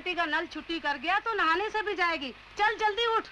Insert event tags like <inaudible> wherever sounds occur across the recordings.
बाल्टी का नल छुट्टी कर गया तो नहाने से भी जाएगी। चल जल्दी उठ।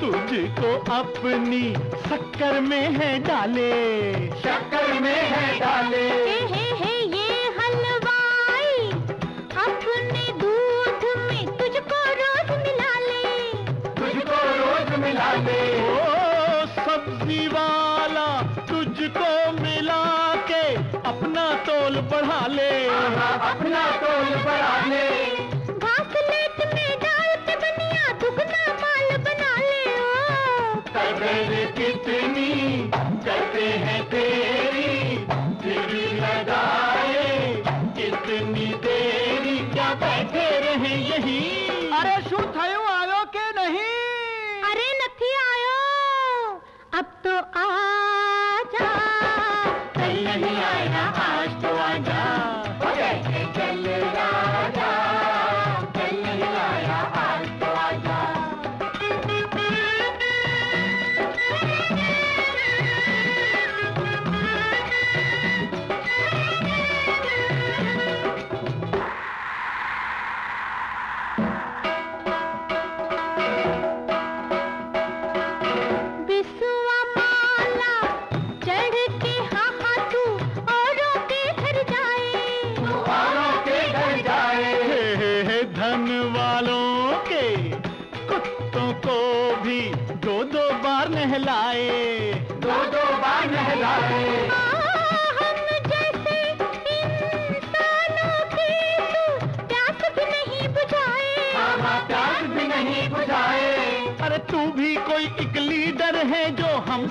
तुझको अपनी शक्कर में है डाले। शक्कर में है डाले। हे हे ये हलवाई अपने दूध में तुझको रोज मिला ले तुझको रोज मिला ले ओ सब्ज़ी वाला तुझको मिला के अपना तोल बढ़ा ले अपना तोल बढ़ा ले जगदे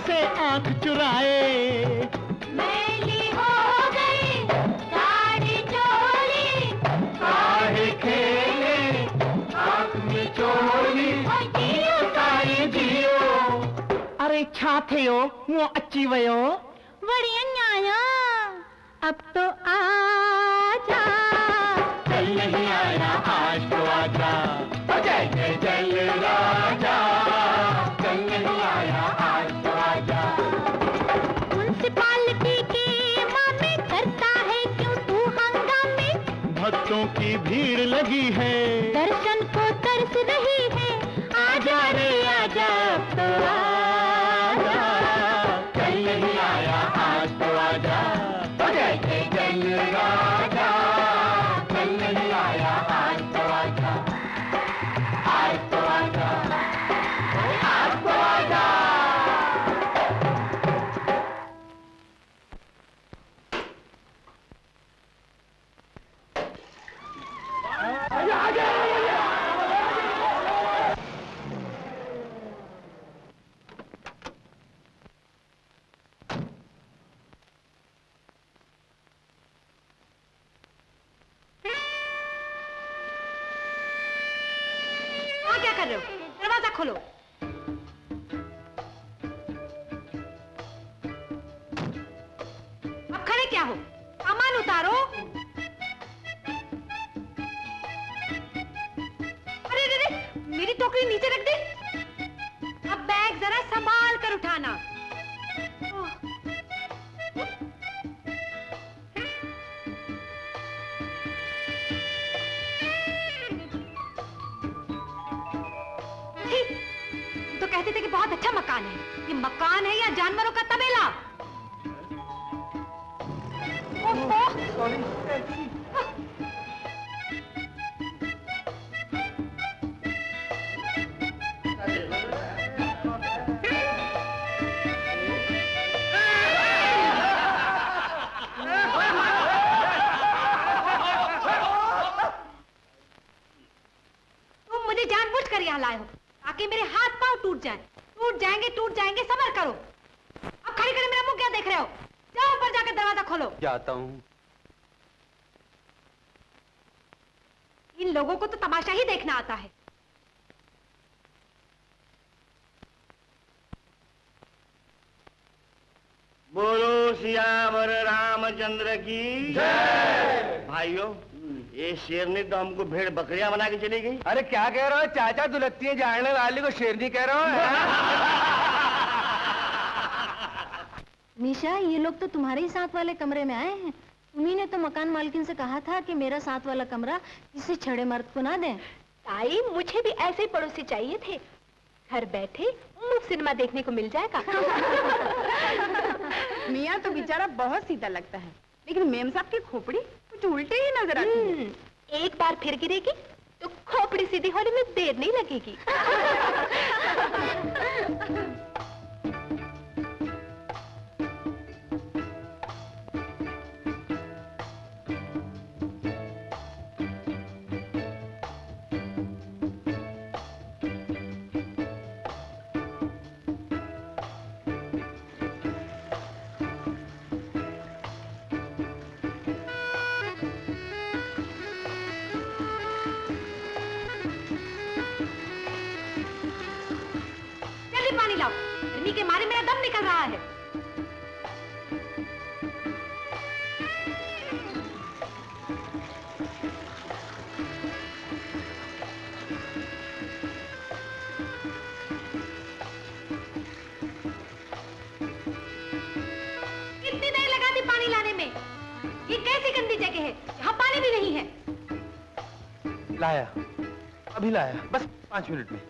से आँख चुराए। मैली हो गई चोली काहे खेले आँख में चोली जियो जियो। अरे छा थियो वो वरी वयो अब तो आ जा। कल नहीं आया आज तो आ जा। जाता हूँ। इन लोगों को तो तमाशा ही देखना आता है। बोलो सियावर रामचंद्र की। भाइयों ये शेरनी तो हमको भेड़ बकरियाँ बना के चली गई। अरे क्या कह रहे हो? चाचा दुलत्ती जाने वाली को शेरनी कह रहे हो। <laughs> मीशा ये लोग तो तुम्हारे ही साथ वाले कमरे में आए हैं। तुम्ही ने तो मकान मालकिन से कहा था कि मेरा साथ वाला कमरा किसी छड़े मर्द को ना दें। ताई मुझे भी ऐसे ही पड़ोसी चाहिए थे। घर बैठे मुफ़्त सिनेमा देखने को मिल जाएगा। <laughs> मियाँ तो बेचारा बहुत सीधा लगता है। लेकिन मेम साहब की खोपड़ी कुछ उल्टे ही नज़र आती है। हम्म, एक बार फिर गिरेगी तो खोपड़ी सीधी होने में देर नहीं लगेगी। <laughs> <laughs> लाया। अभी लाया। बस पाँच मिनट में।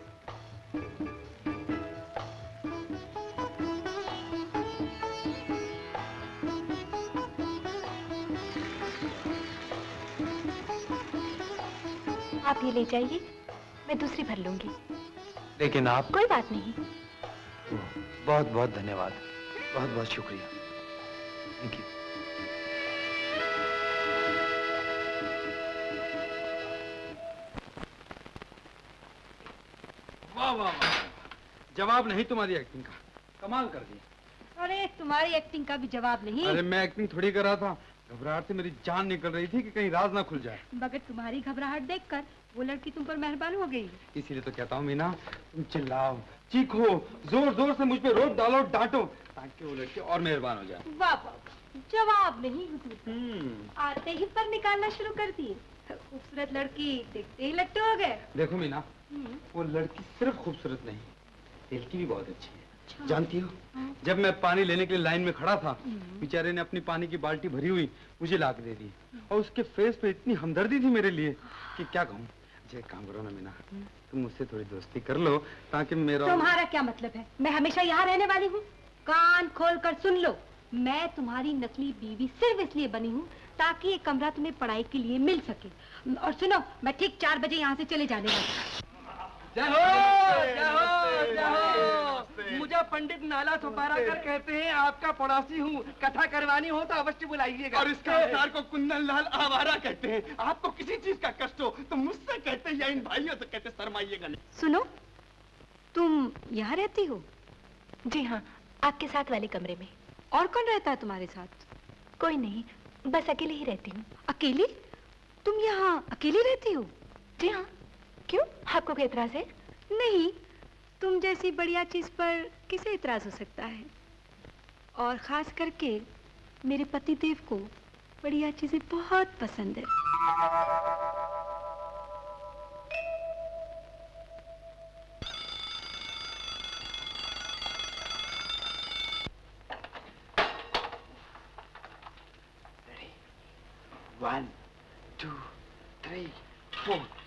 आप ये ले जाइए। मैं दूसरी भर लूँगी। लेकिन आप कोई बात नहीं। बहुत बहुत धन्यवाद। बहुत बहुत शुक्रिया। वाह जवाब नहीं तुम्हारी एक्टिंग का। कमाल कर दिया। अरे तुम्हारी एक्टिंग का भी जवाब नहीं। अरे मैं एक्टिंग थोड़ी कर रहा था। घबराहट से मेरी जान निकल रही थी कि कहीं राज ना खुल जाए। मगर तुम्हारी घबराहट देखकर वो लड़की तुम पर मेहरबान हो गई। इसीलिए तो कहता हूँ मीना तुम चिल्लाओ चीखो ज़ोर ज़ोर से मुझ पे रोक डालो डांटो ताकि वो लड़की और मेहरबान हो जाए। वाह जवाब नहीं हम्म, आते ही पर निकालना शुरू कर दिए। खूबसूरत लड़की देखते ही लट्टे हो गए। देखो मीना वो लड़की सिर्फ़ खूबसूरत नहीं दिल की भी बहुत अच्छी है। जानती हो? जब मैं पानी लेने के लिए लाइन में खड़ा था बेचारे ने अपनी पानी की बाल्टी भरी हुई मुझे ला दे दी और उसके फेस पे इतनी हमदर्दी थी मेरे लिए कि क्या कहूँ? अच्छा एक काम करो ना मीना तुम मुझसे थोड़ी दोस्ती कर लो ताकि मेरा तुम्हारा क्या मतलब है? मैं हमेशा यहाँ रहने वाली हूँ। कान खोल कर सुन लो। मैं तुम्हारी नकली बीवी सिर्फ़ इसलिए बनी हूँ ताकि ये कमरा तुम्हें पढ़ाई के लिए मिल सके। और सुनो मैं ठीक चार बजे यहाँ से चले जाने वाली हूँ। जय हो जय हो जय हो। मुझे पंडित नाला कर कहते हैं आपका पड़ोसी हूँ। कथा करवानी हो तो अवश्य बुलाइएगा। और इसका अवतार को कुंदन लाल आवारा कहते हैं। आपको किसी चीज़ का कष्ट हो तो मुझसे कहते या इन भाइयों से कहते शर्माइएगा नहीं। सुनो तुम यहाँ रहती हो? जी हाँ आपके साथ वाले कमरे में। और कौन रहता है तुम्हारे साथ? कोई नहीं बस अकेले ही रहती हूँ। अकेली? तुम यहाँ अकेली रहती हो? जी हाँ। क्यों? आपको कोई एतराज़ है? नहीं तुम जैसी बढ़िया चीज़ पर किसे इतराज हो सकता है? और खास करके मेरे पति देव को बढ़िया चीज़ें बहुत पसंद है। वन टू थ्री फोर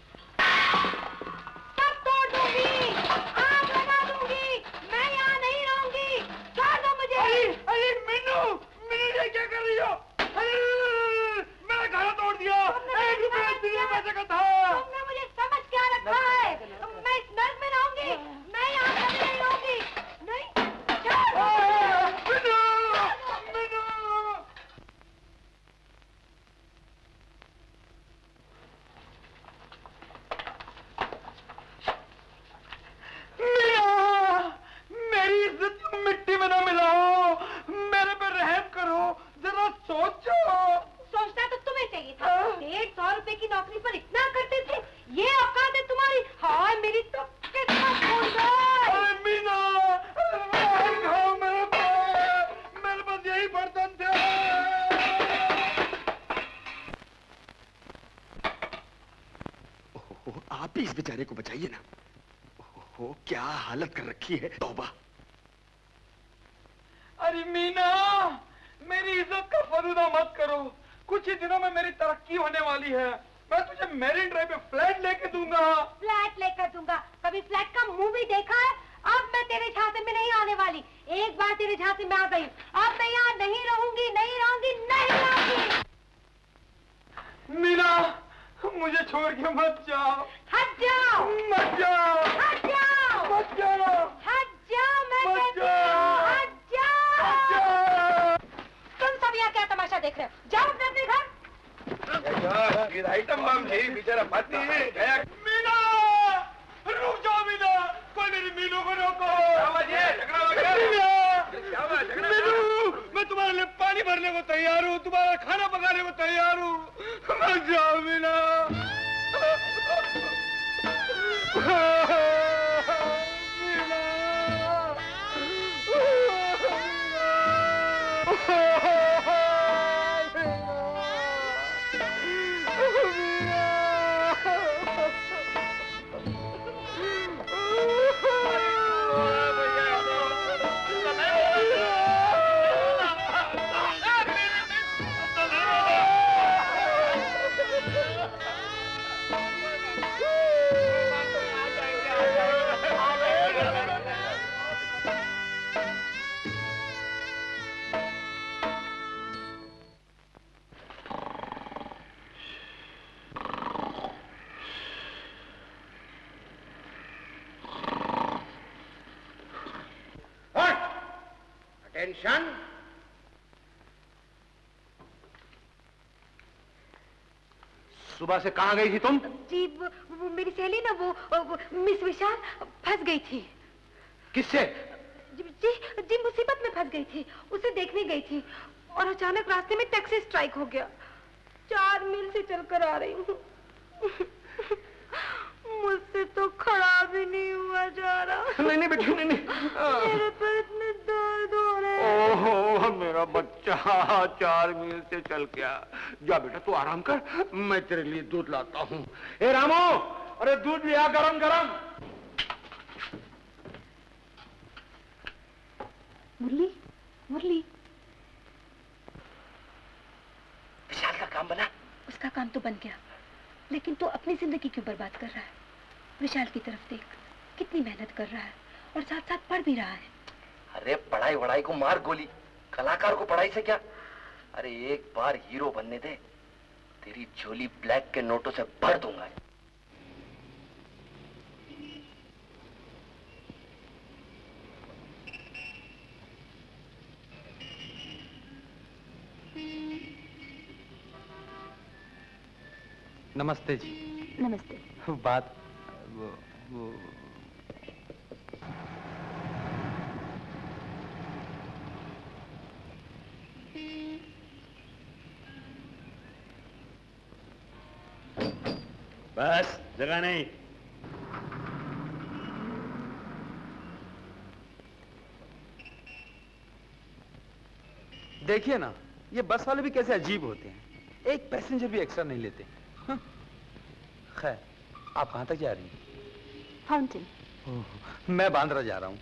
बेचारे ना ओहो, क्या हालत कर रखी है? तौबा। अरे मीना मेरी इज़्ज़त का फलूदा मत करो। कुछ ही दिनों में मेरी तरक्की होने वाली है। मैं तुझे मेरिन ड्राइव पे फ्लैट लेके दूँगा। फ्लैट लेकर दूँगा। कभी फ्लैट का मुँह भी देखा है? अब मैं तेरे झांसे में नहीं आने वाली। एक बार तेरे झांसे में आ गई। अब मैं यहाँ नहीं रहूँगी नहीं रहूँगी नहीं रहूँगी। मीना मुझे छोड़ के मत जाओ। हट जाओ। मत जाओ। हट जाओ। मत जाओ। हट जाओ मैं मत जाओ। हट जाओ। मत जाओ। तुम सब यहाँ क्या तमाशा देख रहे हो? जाओ अपने अपने घर। आइटम बम जी बेचारा पति गया। मीना! रुक जाओ मीना। कोई मेरी मीनू को रोको। मीनू! मैं तुम्हारे लिए पानी भरने को तैयार हूँ, तुम्हारा खाना पकाने को तैयार हूँ। मत जाओ मीना सुबह से कहाँ गई थी तुम? जी वो, वो मेरी सहेली ना वो, वो मिस विशाल फंस गई थी। किससे? जी जी जी मुसीबत में फंस गई थी। उसे देखने गई थी और अचानक रास्ते में टैक्सी स्ट्राइक हो गया। चार मील से चलकर आ रही हूँ। मुझसे तो खड़ा भी नहीं हुआ जा रहा। नहीं नहीं बेटी नहीं नहीं। मेरे पर इतने दर्द हो रहे हैं। ओहो मेरा बच्चा चार मील से चल गया। जा बेटा तू आराम कर मैं तेरे लिए दूध लाता हूँ। ए रामो अरे दूध लिया गरम गरम। मुरली मुरली। विशाल का काम बना। उसका काम तो बन गया लेकिन तू तो अपनी ज़िंदगी क्यों बर्बाद कर रहा है? विशाल की तरफ़ देख कितनी मेहनत कर रहा है और साथ साथ पढ़ भी रहा है। अरे पढ़ाई वढ़ाई को मार गोली। कलाकार को पढ़ाई से क्या? अरे एक बार हीरो बनने दे तेरी झोली ब्लैक के नोटों से भर दूँगा। नमस्ते जी। नमस्ते। बात बस, जगह नहीं। देखिए ना, ये बस वाले भी कैसे अजीब होते हैं। एक पैसेंजर भी एक्स्ट्रा नहीं लेते। हाँ। खैर। आप कहाँ तक जा रही हैं? फाउंटेन मैं बांद्रा जा रहा हूँ।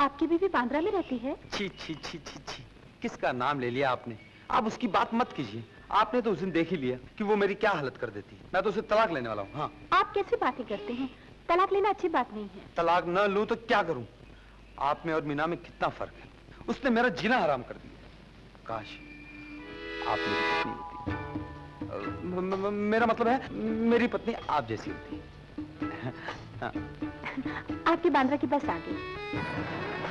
आपकी बीवी बांद्रा में रहती है? छी छी छी छी छी। किसका नाम ले लिया आपने? आप उसकी बात मत कीजिए। आपने तो उस दिन देख ही लिया कि वो मेरी क्या हालत कर देती। मैं तो उसे तलाक लेने वाला हूँ हाँ। आप कैसी बातें करते हैं? तलाक लेना अच्छी बात नहीं है। तलाक न लू तो क्या करूँ? आप में और मीना में कितना फ़र्क है? उसने मेरा जीना हराम कर दिया। काश आप मेरी पत्नी मेरा मतलब है मेरी पत्नी आप जैसी होती हाँ, आपकी बांद्रा की बस आ गई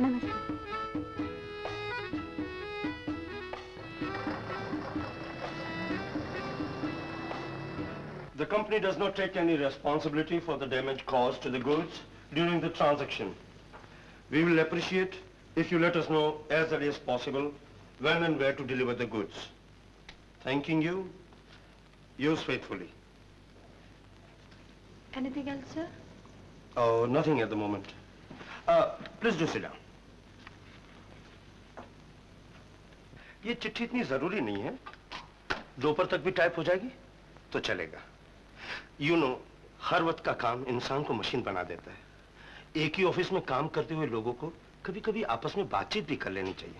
नमस्ते The company does not take any responsibility for the damage caused to the goods during the transaction. We will appreciate if you let us know as early as possible when and where to deliver the goods. Thanking you, yours faithfully. Anything else, sir? Oh, nothing at the moment. Uh, please do sit down. ये चिट्ठी इतनी ज़रूरी नहीं है दोपहर तक भी type हो जाएगी तो चलेगा यू you नो know, हर वक्त का काम इंसान को मशीन बना देता है एक ही ऑफ़िस में काम करते हुए लोगों को कभी कभी आपस में बातचीत भी कर लेनी चाहिए।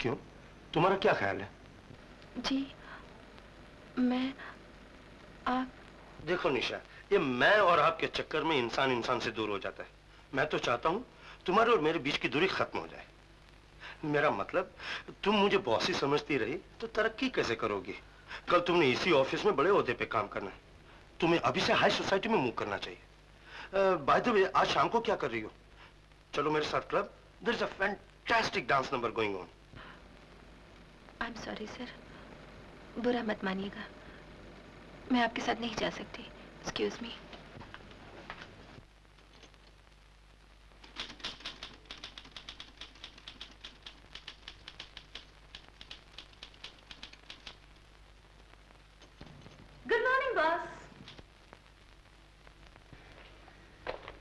क्यों? तुम्हारा क्या ख्याल है? जी मैं आप देखो निशा ये मैं और आपके चक्कर में इंसान इंसान से दूर हो जाता है। मैं तो चाहता हूँ तुम्हारे और मेरे बीच की दूरी खत्म हो जाए। मेरा मतलब तुम मुझे बॉसी समझती रही तो तरक्की कैसे करोगी? कल तुमने इसी ऑफ़िस में बड़े पे काम करना है। तुम्हें अभी से हाई सोसाइटी में मूव करना चाहिए। बाय द वे आज शाम को क्या कर रही हो? चलो मेरे साथ club there is a fantastic dance number going on I am sorry sir बुरा मत मानिएगा। मैं आपके साथ नहीं जा सकती। Excuse me good morning boss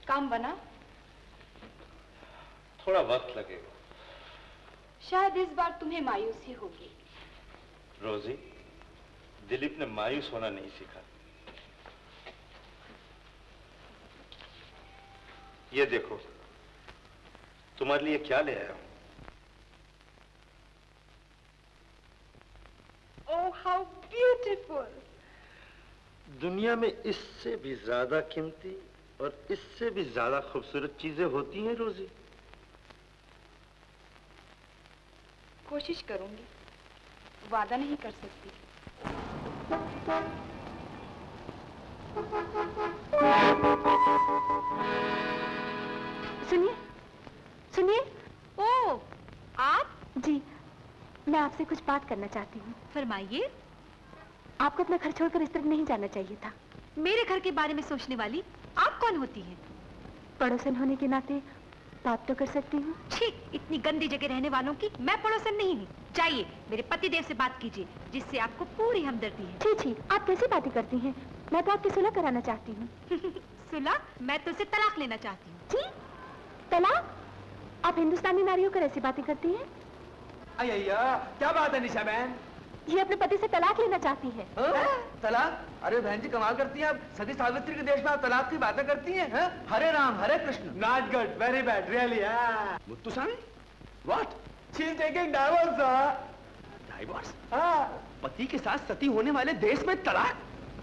काम बना थोड़ा वक्त लगेगा शायद तुम्हें मायूसी होगी। रोजी दिलीप ने मायूस होना नहीं सीखा। ये देखो तुम्हारे लिए क्या ले आया हूँ? ओह हाउ ब्यूटीफुल दुनिया में इससे भी ज़्यादा कीमती और इससे भी ज़्यादा खूबसूरत चीज़ें होती हैं रोजी। कोशिश करूँगी। वादा नहीं कर सकती। सुनिए सुनिए। ओ आप? जी मैं आपसे कुछ बात करना चाहती हूँ। फरमाइए। आपको अपना घर छोड़कर इस तरफ़ नहीं जाना चाहिए था। मेरे घर के बारे में सोचने वाली आप कौन होती हैं? पड़ोसन होने के नाते बात तो कर सकती हूँ। छी इतनी गंदी जगह रहने वालों की मैं पड़ोसन नहीं हूँ। जाइए मेरे पति देव से बात कीजिए जिससे आपको पूरी हमदर्दी है। छी छी आप कैसी बातें करती हैं? मैं तो आपकी सुलह कराना चाहती हूँ। <laughs> सुला मैं तो उसे तलाक लेना चाहती हूँ। जी तलाक? आप हिंदुस्तानी नारियों कर ऐसी बातें करती हैं? क्या बात है निशा बहन? ये अपने पति से तलाक लेना चाहती है। तलाक? अरे बहन जी कमाल करती हैं आप। सती सावित्री के देश में आप तलाक की बातें करती हैं है? Hare Ram Hare Krishna. Not good very bad really Muttuswamy what she is taking divorce divorce हाँ। पति के साथ सती होने वाले देश में तलाक?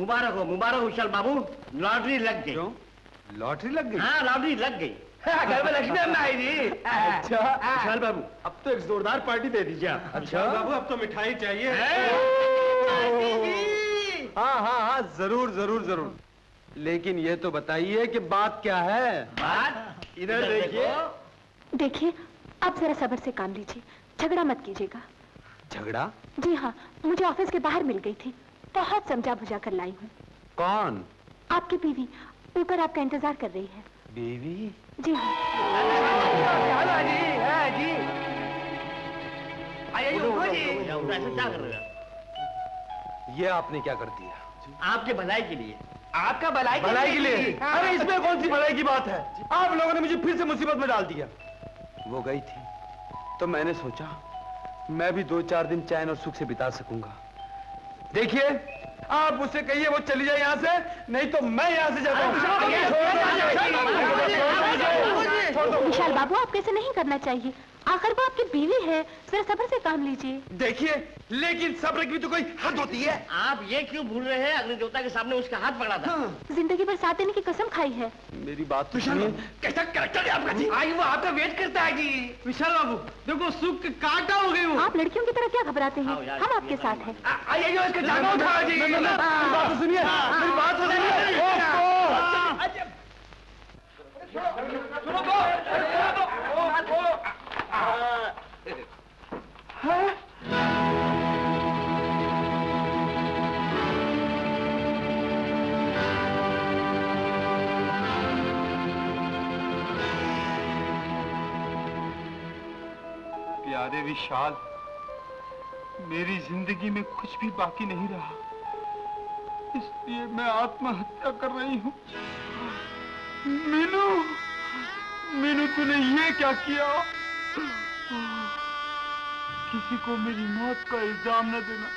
मुबारक हो मुबारक विशाल बाबू। लॉटरी लग गई। लॉटरी लग गई? हाँ लॉटरी लग गई। घर में लक्ष्मी अम्मा आई थी। अच्छा विशाल बाबू। अब तो एक जोरदार पार्टी दे दीजिए आप। अच्छा। बाबू अब तो मिठाई चाहिए। हाँ? हाँ हाँ ज़रूर ज़रूर ज़रूर। लेकिन ये तो बताइए कि बात क्या है? बात? इधर देखिए। देखिए आप जरा सबर से काम लीजिए। झगड़ा मत कीजिएगा। झगड़ा? जी हाँ मुझे ऑफ़िस के बाहर मिल गई थी। बहुत समझा बुझा कर लाई हूँ। कौन? आपकी बीवी ऊपर आपका इंतज़ार कर रही है। बीवी? जी हाँ। जी जी आइए उठो जी ऐसे क्या कर रहे हो ये आपने क्या कर दिया? आपके भलाई के लिए। आपका भलाई भलाई के लिए? अरे इसमें कौन सी भलाई की बात है? आप लोगों ने मुझे फिर से मुसीबत में डाल दिया। वो गई थी। तो मैंने सोचा मैं भी दो चार दिन चैन और सुख से बिता सकूँगा। देखिए आप उससे कहिए वो चली जाए यहाँ से नहीं तो मैं यहाँ से जाता हूँ विशाल बाबू आप कैसे नहीं करना चाहिए आखिर वो आपकी बीवी है जरा सब्र से काम लीजिए देखिए लेकिन सब्र की भी तो कोई हद होती है आप ये क्यों भूल रहे हैं अग्नि देवता के सामने उसका हाथ पकड़ा था हाँ। ज़िंदगी भर साथ देने की कसम खाई है मेरी बात तो कैसा करेक्टर है आपका जी आई वो आपका वेट करता है जी विशाल बाबू देखो सुख कांटा हो गई आप लड़कियों की तरह क्या घबराते हैं हम आपके साथ हैं आइए जो इसका जाना उठा जी मेरी बात तो सुनिए मेरी प्यारे विशाल, मेरी ज़िंदगी में कुछ भी बाकी नहीं रहा। इसलिए मैं आत्महत्या कर रही हूँ। मीनू मीनू, तूने ये क्या किया? किसी को मेरी मौत का इल्ज़ाम न देना।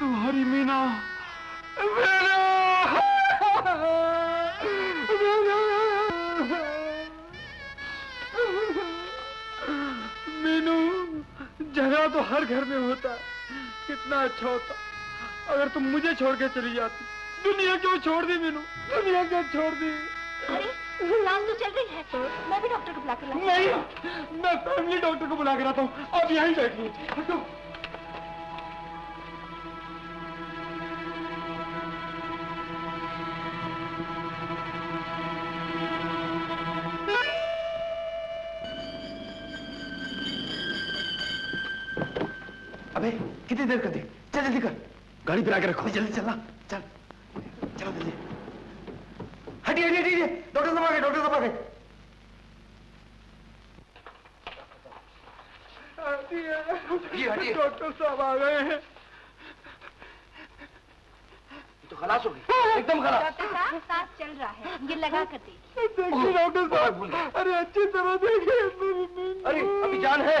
तुम्हारी मीना, मीनू! झगड़ा तो हर घर में होता है। कितना अच्छा होता। अगर तुम मुझे छोड़ के चली जाती दुनिया क्यों छोड़ दी मीनू? दुनिया क्यों छोड़ दी? अरे तो चल रही है मैं भी डॉक्टर को बुला कर नहीं मैं फैमिली डॉक्टर को बुला कर आता हूँ। अब यहीं बैठिए। कितनी देर कर दी। चल जल्दी कर। गाड़ी पर आके रखो। जल्दी चलना। चल। चलो जल्दी। हटिए हटिए हटिए। डॉक्टर साहब आ गए डॉक्टर साहब आ गए। हटिए। डॉक्टर साहब आ गए हैं। तो खलास हो गई। एकदम खलास। डॉक्टर साहब सांस चल रहा है। ये लगा कर देखिए। डॉक्टर साहब। अरे अच्छी तरह देखिए। अरे अभी जान है।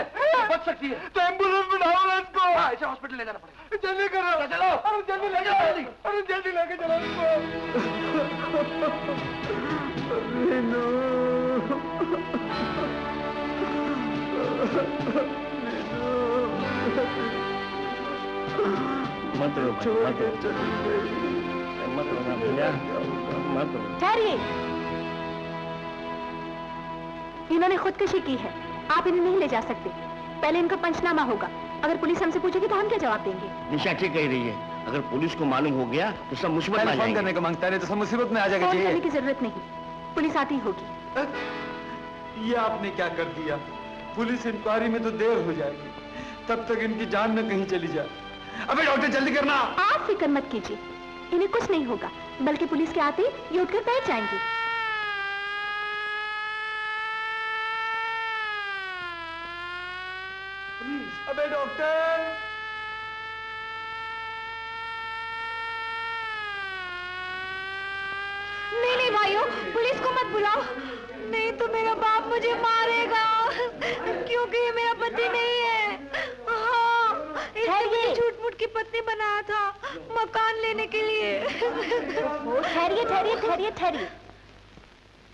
बच सकती है। तो एंबुलेंस में डालो ना इसको। हाँ इसे हॉस्पिटल ले जाना पड़ेगा। जल्दी करो। चलो। अरे जल्दी ले जाओ जल्दी। अरे जल्दी लेके चलो इसको। मीनू। मत रो मत रो मत रो भैया मत रो ठहरिए। इन्होंने खुदकुशी की है। आप इन्हें नहीं ले जा सकते। पहले इनका पंचनामा होगा। अगर पुलिस हमसे पूछेगी तो हम क्या जवाब देंगे? निशा ठीक कह रही है। अगर पुलिस को मालूम हो गया तो सब मुसीबत में आ फ़ोन जाएँगे। करने का माँगता है तो सब मुसीबत में आ जाएगा फ़ोन करने की ज़रूरत नहीं। पुलिस आती होगी। <laughs> ये आपने क्या कर दिया? पुलिस इंक्वायरी में तो देर हो जाएगी। तब तक इनकी जान न कहीं चली जाए। अबे डॉक्टर जल्दी करना। आप फ़िक्र मत कीजिए। इन्हें कुछ नहीं होगा, बल्कि पुलिस के आते ही ये उठकर बैठ जाएँगे। अबे डॉक्टर। नहीं नहीं भाइयों पुलिस को मत बुलाओ। नहीं तो मेरा बाप मुझे मारेगा क्योंकि ये मेरा पति नहीं है। हाँ इसने झूठ मूठ की पत्नी बनाया था मकान लेने के लिए। ठहरिए ठहरिए ठहरिए ठहरिए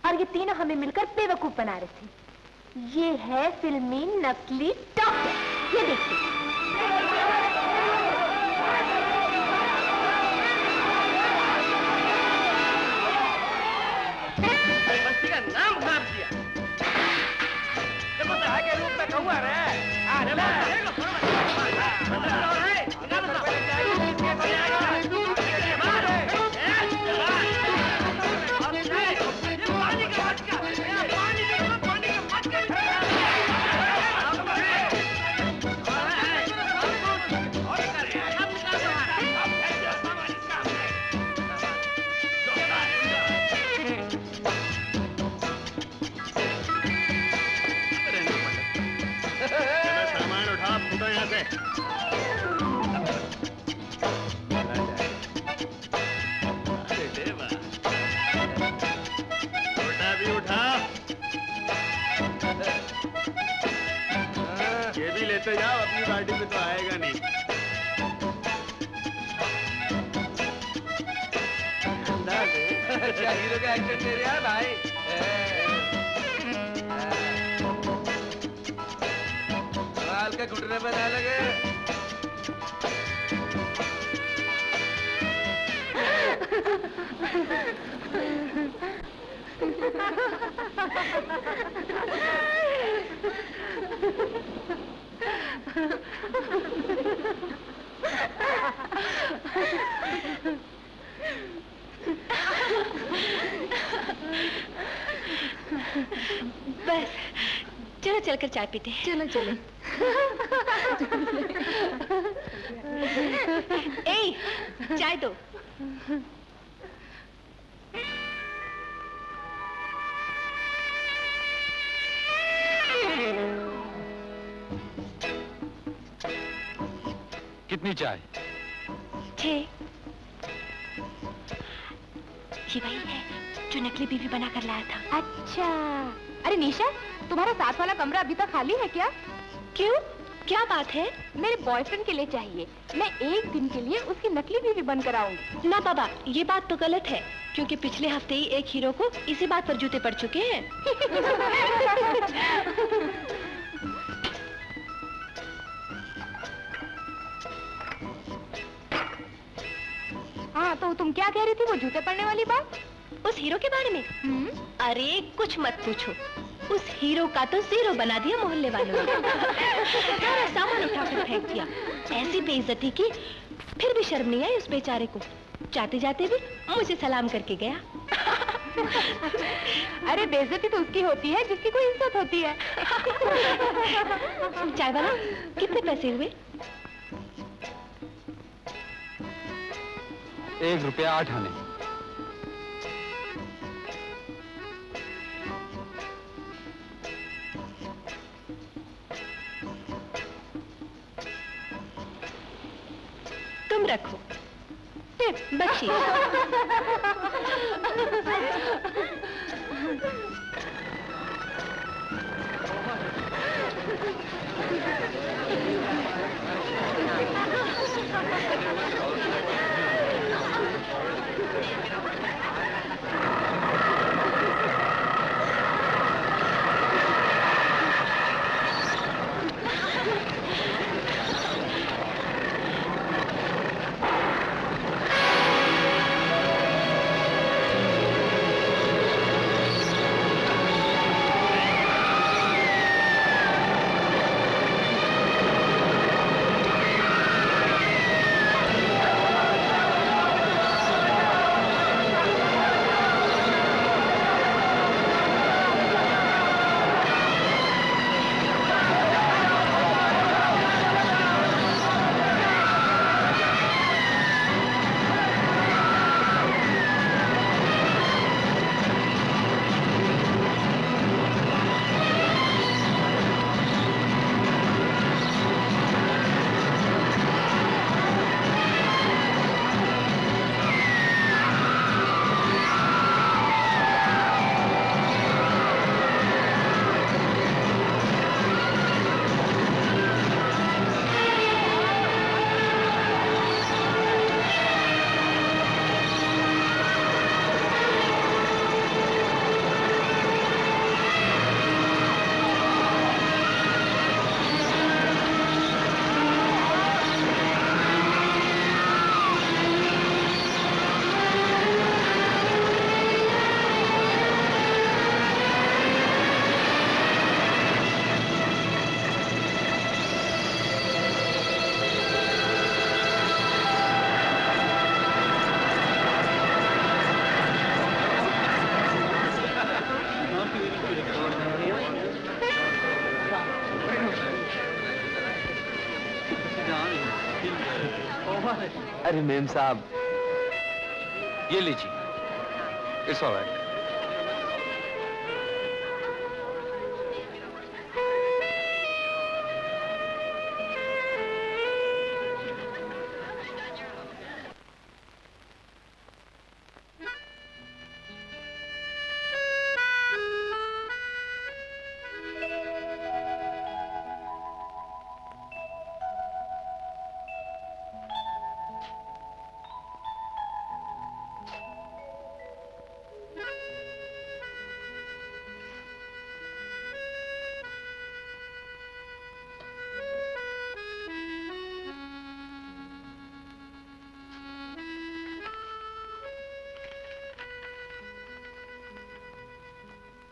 और ये तीनों हमें मिलकर बेवकूफ़ बना रहे थे। ये है फिल्मी नकली डॉक्टर ये देखिए। नाम खराब किया देखो तो रूप में कहूँ रे ये जाओ अपनी पार्टी में तो आएगा नहीं। क्या हीरो का एक्शन दे रहा भाई। माल के घुटने पे ना लगे। <laughs> बस चलो चलकर चाय पीते हैं। चलो चलो। <laughs> ए चाय दो। कितनी चाय? छे ये वही है जो नकली बीवी बनाकर लाया था। अच्छा। अरे निशा तुम्हारा साथ वाला कमरा अभी तक खाली है क्या? क्यों? क्या बात है? मेरे बॉयफ्रेंड के लिए चाहिए। मैं एक दिन के लिए उसकी नकली बीवी बनकर आऊँगी। ना बाबा ये बात तो गलत है क्योंकि पिछले हफ़्ते ही एक हीरो को इसी बात पर जूते पड़ चुके हैं। <laughs> हाँ तो तुम क्या कह रही थी वो जूते पड़ने वाली बात? उस हीरो के बारे में? अरे कुछ मत पूछो। उस हीरो का तो ज़ीरो बना दिया मोहल्ले वालों ने। सारा सामान उठा कर फेंक दिया। ऐसी बेइज्जती की फिर भी शर्म नहीं आई उस बेचारे को। जाते जाते भी मुझे सलाम करके गया। अरे बेइज्जती तो उसकी होती है जिसकी कोई इज़्ज़त होती है। चाय वाला कितने पैसे हुए? एक रुपया आठ आने। तुम रखो। टिप बच्ची <laughs> मेम साहब। ये लीजिए। इट्स ऑलराइट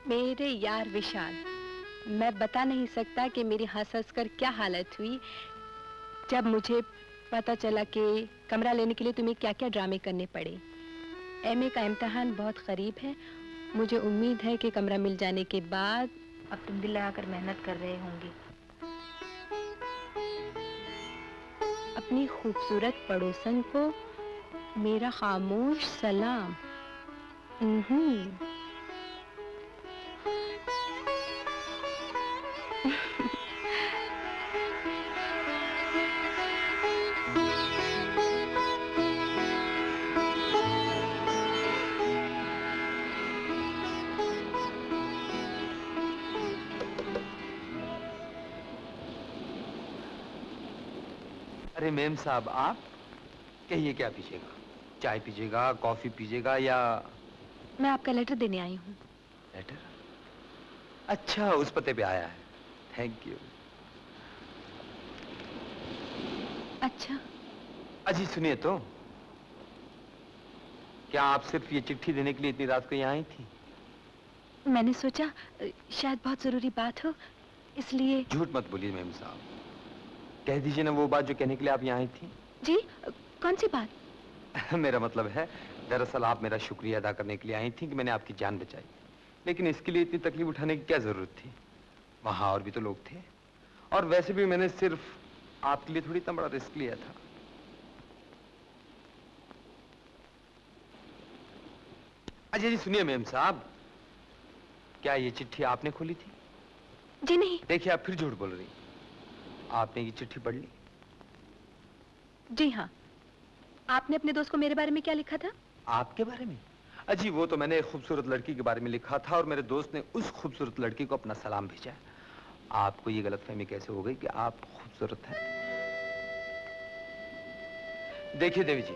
मेरे यार विशाल, मैं बता नहीं सकता कि मेरी हंस हंस कर क्या हालत हुई, जब मुझे पता चला कि कमरा लेने के लिए तुम्हें क्या क्या ड्रामे करने पड़े। एमए का इम्तहान बहुत करीब है। मुझे उम्मीद है कि कमरा मिल जाने के बाद अब तुम दिल लगाकर मेहनत कर रहे होंगे। अपनी खूबसूरत पड़ोसन को मेरा खामोश सलाम। साहब आप कहिए क्या पीजिएगा? चाय पीजिएगा कॉफ़ी पीजिएगा या मैं आपका लेटर देने आई हूँ। लेटर? अच्छा उस पते पे आया है। थैंक यू अच्छा। अजी सुनिए तो। क्या आप सिर्फ़ ये चिट्ठी देने के लिए इतनी रात को यहाँ आई थी? मैंने सोचा शायद बहुत ज़रूरी बात हो इसलिए झूठ मत बोलिए मेम साहब। कह दीजिए ना वो बात जो कहने के लिए आप यहाँ आई थी। जी कौन सी बात? <laughs> मेरा मतलब है दरअसल आप मेरा शुक्रिया अदा करने के लिए आई थी कि मैंने आपकी जान बचाई। लेकिन इसके लिए इतनी तकलीफ़ उठाने की क्या ज़रूरत थी? वहाँ और भी तो लोग थे। और वैसे भी मैंने सिर्फ़ आपके लिए थोड़ी इतना बड़ा रिस्क लिया था। अजय जी सुनिए मेम साहब क्या ये चिट्ठी आपने खोली थी? जी नहीं। देखिए आप फिर झूठ बोल रही आपने ये चिट्ठी पढ़ ली? जी हाँ। आपने अपने दोस्त को मेरे बारे में क्या लिखा था? आपके बारे में? अजी वो तो मैंने एक खूबसूरत लड़की के बारे में लिखा था और मेरे दोस्त ने उस खूबसूरत लड़की को अपना सलाम भेजा है। आपको ये गलतफहमी कैसे हो गई कि आप खूबसूरत हैं? देखिए देवी जी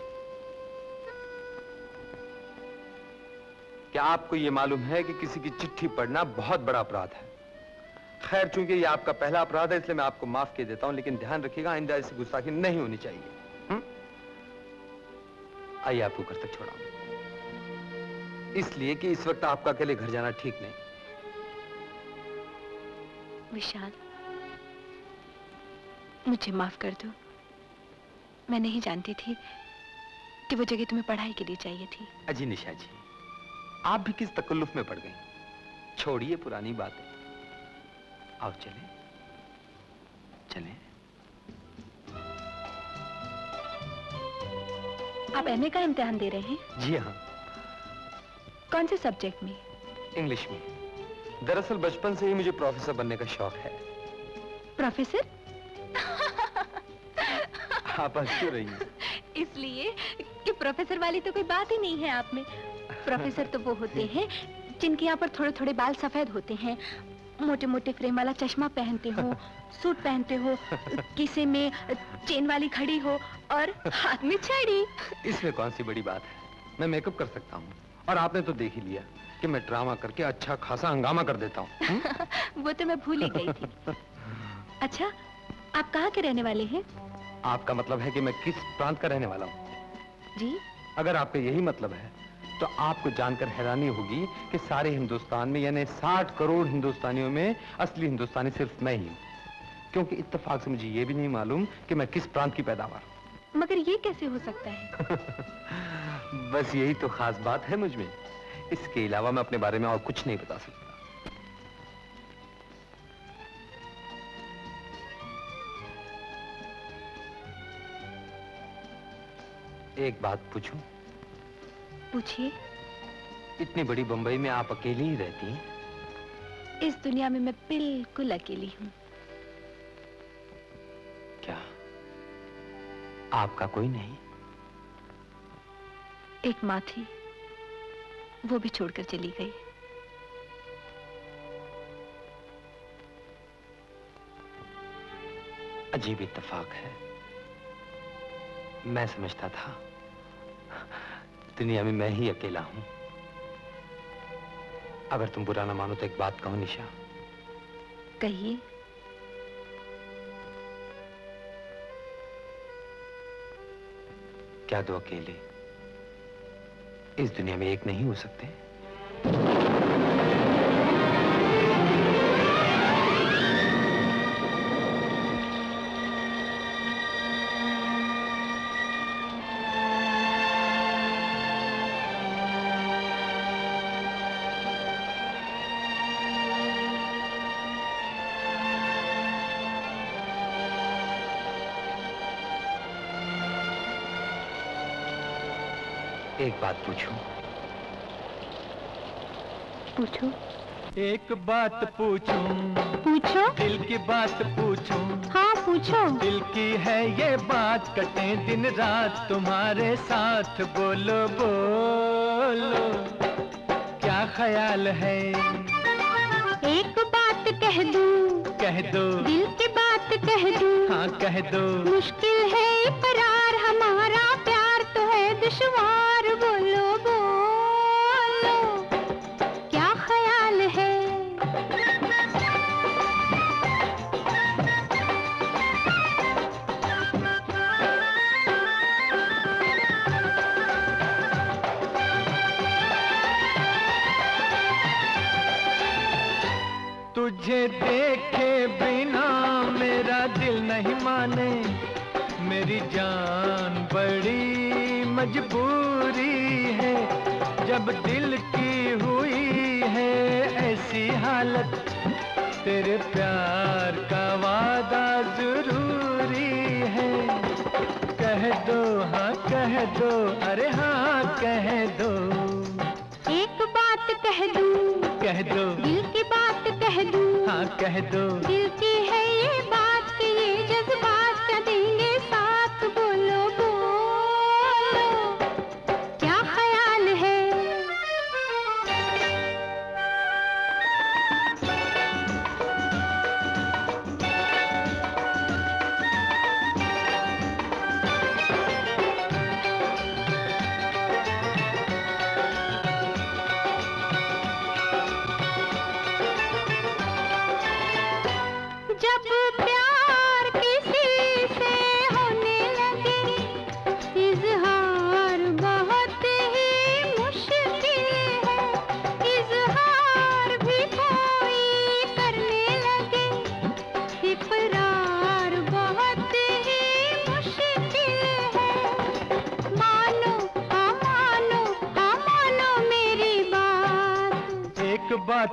क्या आपको ये मालूम है कि किसी की चिट्ठी पढ़ना बहुत बड़ा अपराध है? खैर चूँकि ये आपका पहला अपराध है इसलिए मैं आपको माफ़ कर देता हूँ लेकिन ध्यान रखिएगा आइंदा ऐसी गुस्ताखी नहीं होनी चाहिए। हम्म? आइए आपको घर तक छोड़ा इसलिए कि इस वक्त आपका अकेले घर जाना ठीक नहीं। विशाल मुझे माफ़ कर दो। मैं नहीं जानती थी कि वो जगह तुम्हें पढ़ाई के लिए चाहिए थी। अजी निशा जी आप भी किस तकल्लुफ में पड़ गई? छोड़िए पुरानी बातें। आओ चले। चले। आप एमए का इम्तिहान दे रहे हैं? जी हाँ। कौन से सब्जेक्ट में? इंग्लिश में। दरअसल बचपन से ही मुझे प्रोफेसर बनने का शौक है। प्रोफेसर आप हंस क्यों रही हैं? इसलिए कि प्रोफेसर वाली तो कोई बात ही नहीं है आप में। प्रोफेसर तो वो होते हैं जिनके यहाँ पर थोड़े थोड़े बाल सफ़ेद होते हैं। मोटे मोटे फ्रेम वाला चश्मा पहनते हो <laughs> सूट पहनते हो किसे में चेन वाली खड़ी हो और हाथ में छड़ी। इसमें कौन सी बड़ी बात है? मैं मेकअप कर सकता हूँ और आपने तो देख ही लिया कि मैं ड्रामा करके अच्छा खासा हंगामा कर देता हूँ। <laughs> वो तो मैं भूल ही गई थी। <laughs> अच्छा आप कहाँ के रहने वाले हैं? आपका मतलब है कि मैं किस प्रांत का रहने वाला हूँ? जी। अगर आपका यही मतलब है तो आपको जानकर हैरानी होगी कि सारे हिंदुस्तान में यानी 60 करोड़ हिंदुस्तानियों में असली हिंदुस्तानी सिर्फ़ मैं ही हूँ। क्योंकि इत्तेफाक से मुझे ये भी नहीं मालूम कि मैं किस प्रांत की पैदावार मगर ये कैसे हो सकता है? <laughs> बस यही तो खास बात है मुझमें। इसके अलावा मैं अपने बारे में और कुछ नहीं बता सकता। एक बात पूछूँ? पूछिए। इतनी बड़ी बंबई में आप अकेली ही रहती हैं? इस दुनिया में मैं बिल्कुल अकेली हूँ। क्या? आपका कोई नहीं? एक माँ थी। वो भी छोड़कर चली गई। अजीब इत्तेफाक है। मैं समझता था। दुनिया में मैं ही अकेला हूँ। अगर तुम बुरा ना मानो तो एक बात कहो निशा। कहिए। क्या दो अकेले इस दुनिया में एक नहीं हो सकते? बात पूछूँ? पूछो। एक बात पूछूँ। पूछो। दिल की बात पूछूँ। हाँ पूछो। दिल की है ये बात कटे दिन रात तुम्हारे साथ बोलो बोलो। क्या ख्याल है? एक बात कह दूँ। कह दो। दिल की बात कह दूँ। हाँ कह दो। मुश्किल है इकरार हमारा प्यार तो है दुश्वार। तुझे देखे बिना मेरा दिल नहीं माने। मेरी जान बड़ी मजबूरी है जब दिल की हुई है ऐसी हालत तेरे प्यार का वादा ज़रूरी है। कह दो हाँ कह दो अरे हाँ कह दो। एक बात कह दूँ कह दो। दिल की बात कह दूँ हाँ कह दो। दिल की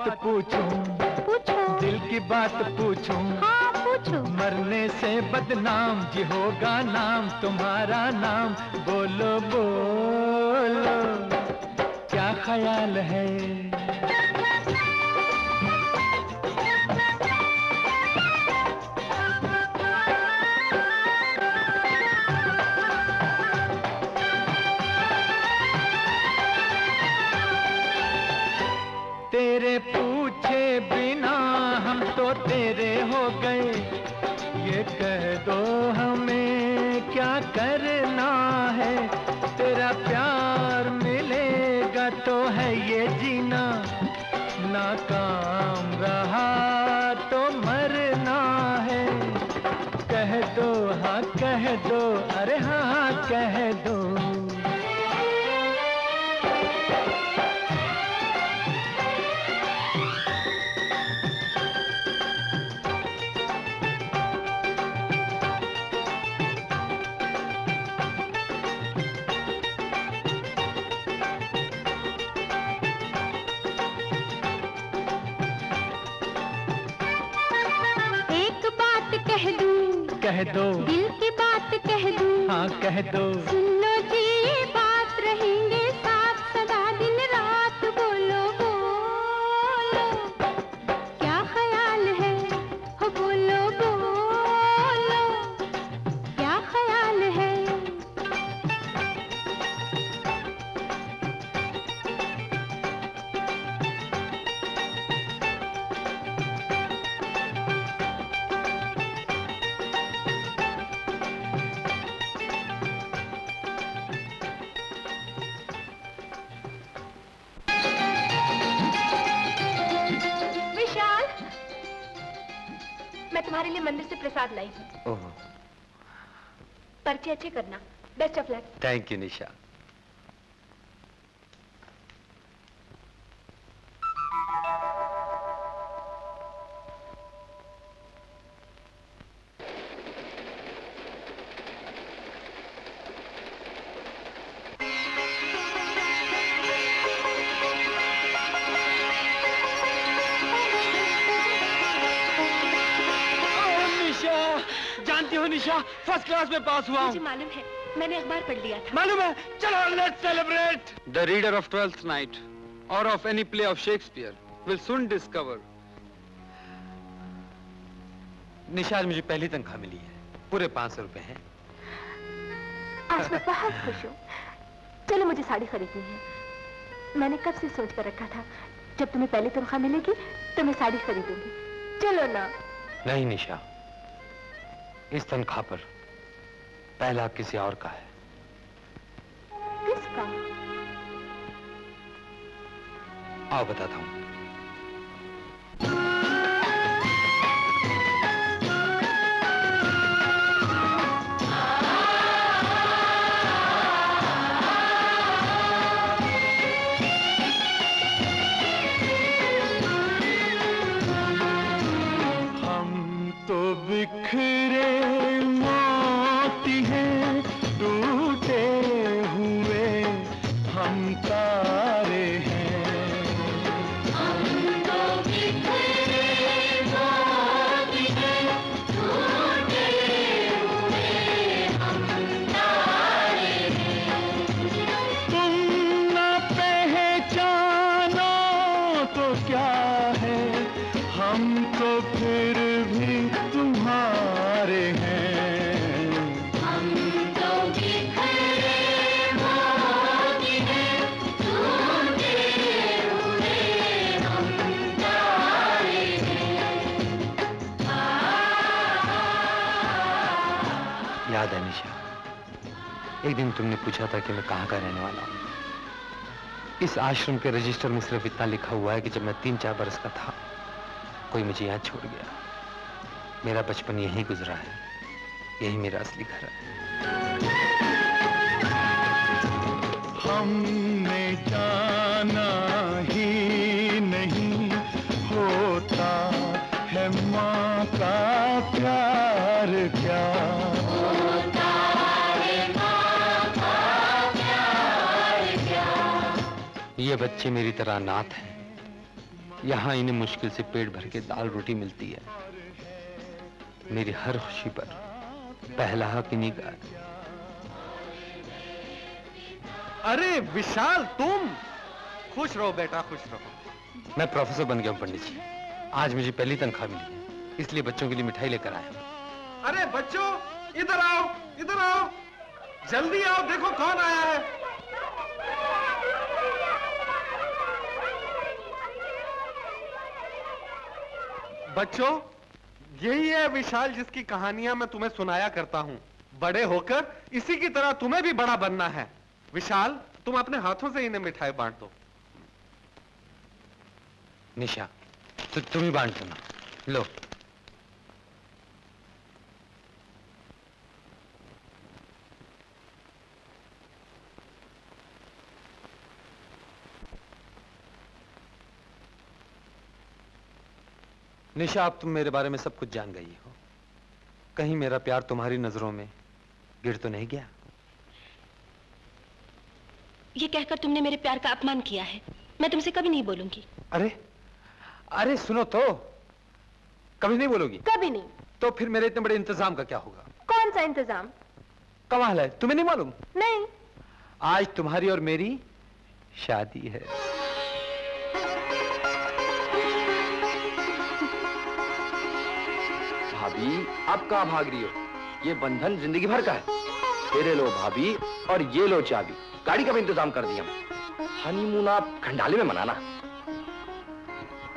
बात पूछूँ। पूछो। दिल की बात पूछूँ। हाँ पूछो। मरने से बदनाम जी होगा नाम तुम्हारा नाम। बोलो बोलो क्या ख्याल है? तेरे तेरे हो गए। ये कह दो हमें, क्या करना है? तेरा प्यार मिलेगा तो है ये जीना। नाकाम रहा तो मरना है। कह दो हाँ कह दो, अरे हाँ कह दो। दूँ। दिल की बात कह दूँ। हाँ कह दो। तुम्हारे लिए मंदिर से प्रसाद लाई हूँ ओह। पर्चे अच्छे करना। Best of luck thank you Nisha में पास हुआ मुझे मालूम है मैंने अखबार पढ़ लिया था। मालूम है? चलो let's celebrate The reader of Twelfth Night or of any play of Shakespeare will soon discover. Nisha मुझे पहली तनख्वाह मिली है। पूरे पाँच सौ रुपए हैं। आज मैं बहुत खुश हूँ। चलो मुझे साड़ी खरीदनी है। मैंने कब से सोच कर रखा था जब तुम्हें पहली तनख्वाह मिलेगी तो मैं साड़ी खरीदूँगी। चलो ना। नहीं निशा इस तनख्वाह पर पहला किसी और का है। किसका? आओ बताता हूँ। दिन तुमने पूछा था कि मैं कहाँ का रहने वाला हूँ। इस आश्रम के रजिस्टर में सिर्फ़ इतना लिखा हुआ है कि जब मैं तीन चार बरस का था, कोई मुझे यहाँ छोड़ गया। मेरा बचपन यहीं गुजरा है, यही मेरा असली घर है। हमने जाना ही नहीं होता है माँ का प्यार बच्चे मेरी तरह नाथ हैं। यहाँ इन्हें मुश्किल से पेट भर के दाल रोटी मिलती है। मेरी हर खुशी पर पहला हक इन्हीं का अरे विशाल तुम! खुश रहो बेटा खुश रहो। मैं प्रोफेसर बन गया हूँ पंडित जी। आज मुझे पहली तनख्वाह मिली है इसलिए बच्चों के लिए मिठाई लेकर आया हूँ। अरे बच्चों इधर आओ इधर आओ। जल्दी आओ देखो कौन आया है। बच्चों, यही है विशाल जिसकी कहानियाँ मैं तुम्हें सुनाया करता हूँ। बड़े होकर इसी की तरह तुम्हें भी बड़ा बनना है। विशाल, तुम अपने हाथों से इन्हें मिठाई बांट दो। निशा तो तुम ही बांट देना लो। निशा अब तुम मेरे बारे में सब कुछ जान गई हो। कहीं मेरा प्यार तुम्हारी नज़रों में गिर तो नहीं गया? ये कहकर तुमने मेरे प्यार का अपमान किया है। मैं तुमसे कभी नहीं बोलूँगी। अरे अरे सुनो तो। कभी नहीं बोलोगी? कभी नहीं। तो फिर मेरे इतने बड़े इंतज़ाम का क्या होगा? कौन सा इंतज़ाम? कमाल है। तुम्हें नहीं मालूम? नहीं। आज तुम्हारी और मेरी शादी है। भाभी अब कहा भाग रही हो? ये बंधन ज़िंदगी भर का है। तेरे लो भाभी और ये लो चाबी। गाड़ी का भी इंतज़ाम कर दिया। हनीमून आप खंडाले में मनाना।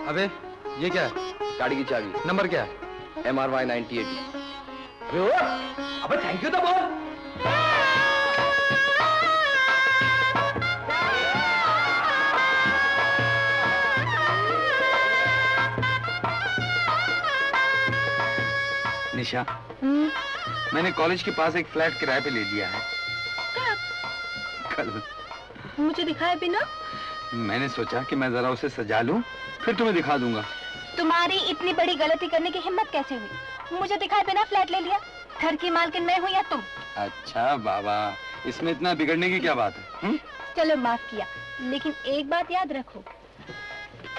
अबे ये क्या है? गाड़ी की चाबी। नंबर क्या है? M R Y ninety eight. अबे थैंक यू तो बोल। निशा। हम्म, मैंने कॉलेज के पास एक फ्लैट किराए पे ले लिया है। कल? मुझे दिखाए बिना? मैंने सोचा कि मैं जरा उसे सजा लूँ फिर तुम्हें दिखा दूँगा। तुम्हारी इतनी बड़ी गलती करने की हिम्मत कैसे हुई? मुझे दिखाए बिना फ्लैट ले लिया? घर की मालकिन मैं हूँ या तुम? अच्छा बाबा इसमें इतना बिगड़ने की क्या बात है हुँ? चलो माफ़ किया लेकिन एक बात याद रखो।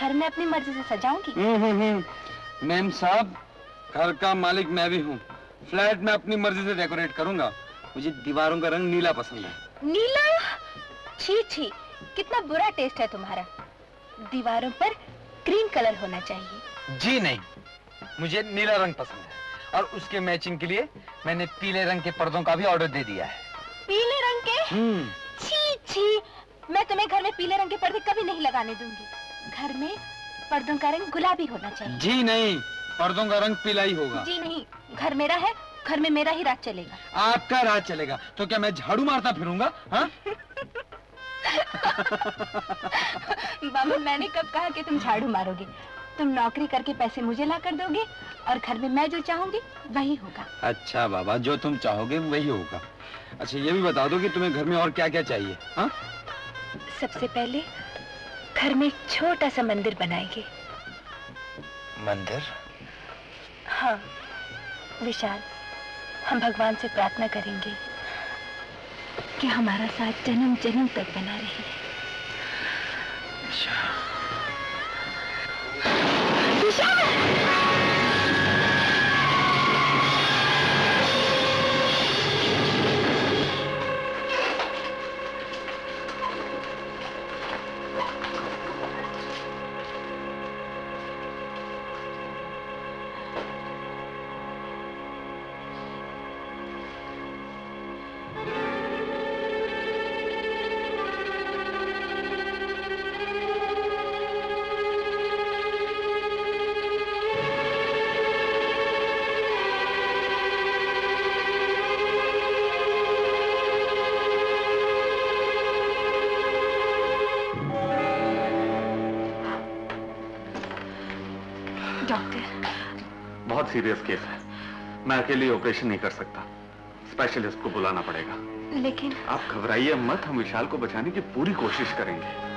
घर में अपनी मर्ज़ी से सजाऊँगी। हम्म, हम्म, हम्म। मैम साहब घर का मालिक मैं भी हूँ। फ्लैट में अपनी मर्ज़ी से डेकोरेट करूँगा। मुझे दीवारों का रंग नीला पसंद है। नीला? छी छी कितना बुरा टेस्ट है तुम्हारा। दीवारों पर क्रीम कलर होना चाहिए। जी नहीं मुझे नीला रंग पसंद है। और उसके मैचिंग के लिए मैंने पीले रंग के पर्दों का भी ऑर्डर दे दिया है। पीले रंग के? हम्म। छी छी मैं तुम्हें घर में पीले रंग के पर्दे कभी नहीं लगाने दूँगी। घर में पर्दों का रंग गुलाबी होना चाहिए। जी नहीं पर्दों का रंग पीला ही होगा। जी नहीं घर मेरा है घर में मेरा ही राज चलेगा। आपका राज चलेगा। तो क्या मैं झाड़ू मारता फिरूँगा? हाँ? बाबू मैंने कब कहा कि तुम झाड़ू मारोगे? तुम नौकरी करके पैसे मुझे ला कर दोगे और घर में मैं जो चाहूँगी वही होगा। अच्छा बाबा जो तुम चाहोगे वही होगा। अच्छा ये भी बता दो कि तुम्हें घर में और क्या क्या चाहिए हाँ? सबसे पहले घर में एक छोटा सा मंदिर बनाएँगे। मंदिर? हाँ। विशाल हम भगवान से प्रार्थना करेंगे कि हमारा साथ जन्म जन्म तक बना रहे। डॉक्टर सीरियस केस है। मैं अकेले ऑपरेशन नहीं कर सकता। स्पेशलिस्ट को बुलाना पड़ेगा। लेकिन आप घबराइए मत हम विशाल को बचाने की पूरी कोशिश करेंगे।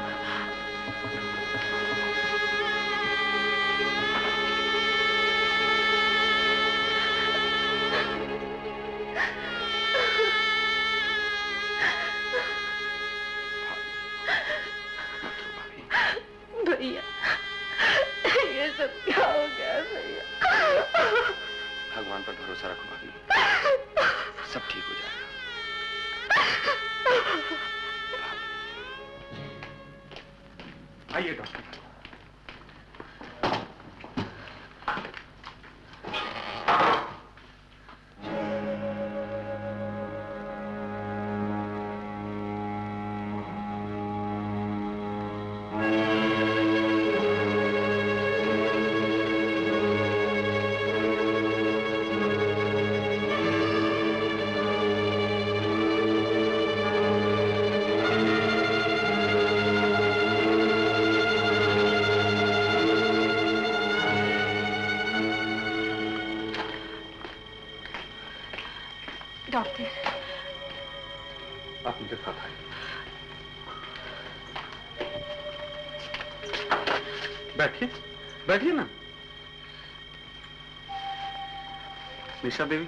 निशा देवी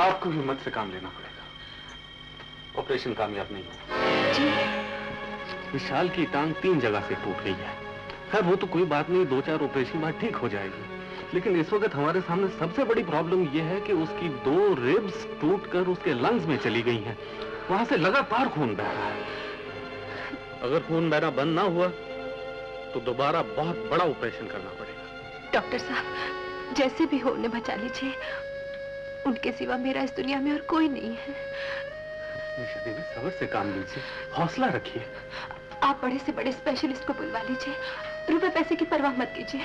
आपको हिम्मत से काम लेना पड़ेगा। ऑपरेशन कामयाब नहीं हुआ विशाल की टांग तीन जगह से टूट गई है। खैर वो तो कोई बात नहीं दो चार ऑपरेशन बाद ठीक हो जाएगी। लेकिन इस वक्त हमारे सामने सबसे बड़ी प्रॉब्लम यह है कि उसकी दो रिब्स टूटकर उसके लंग्स में चली गई हैं। वहाँ से लगातार खून बह रहा है। अगर खून बहना बंद ना हुआ तो दोबारा बहुत बड़ा ऑपरेशन करना पड़ेगा। डॉक्टर साहब जैसे भी हो उन्हें बचा लीजिए। उनके सिवा मेरा इस दुनिया में और कोई नहीं है। निशा देवी सबर से काम लीजिए। हौसला रखिए। आप बड़े से बड़े स्पेशलिस्ट को बुलवा लीजिए। रुपए पैसे की परवाह मत कीजिए।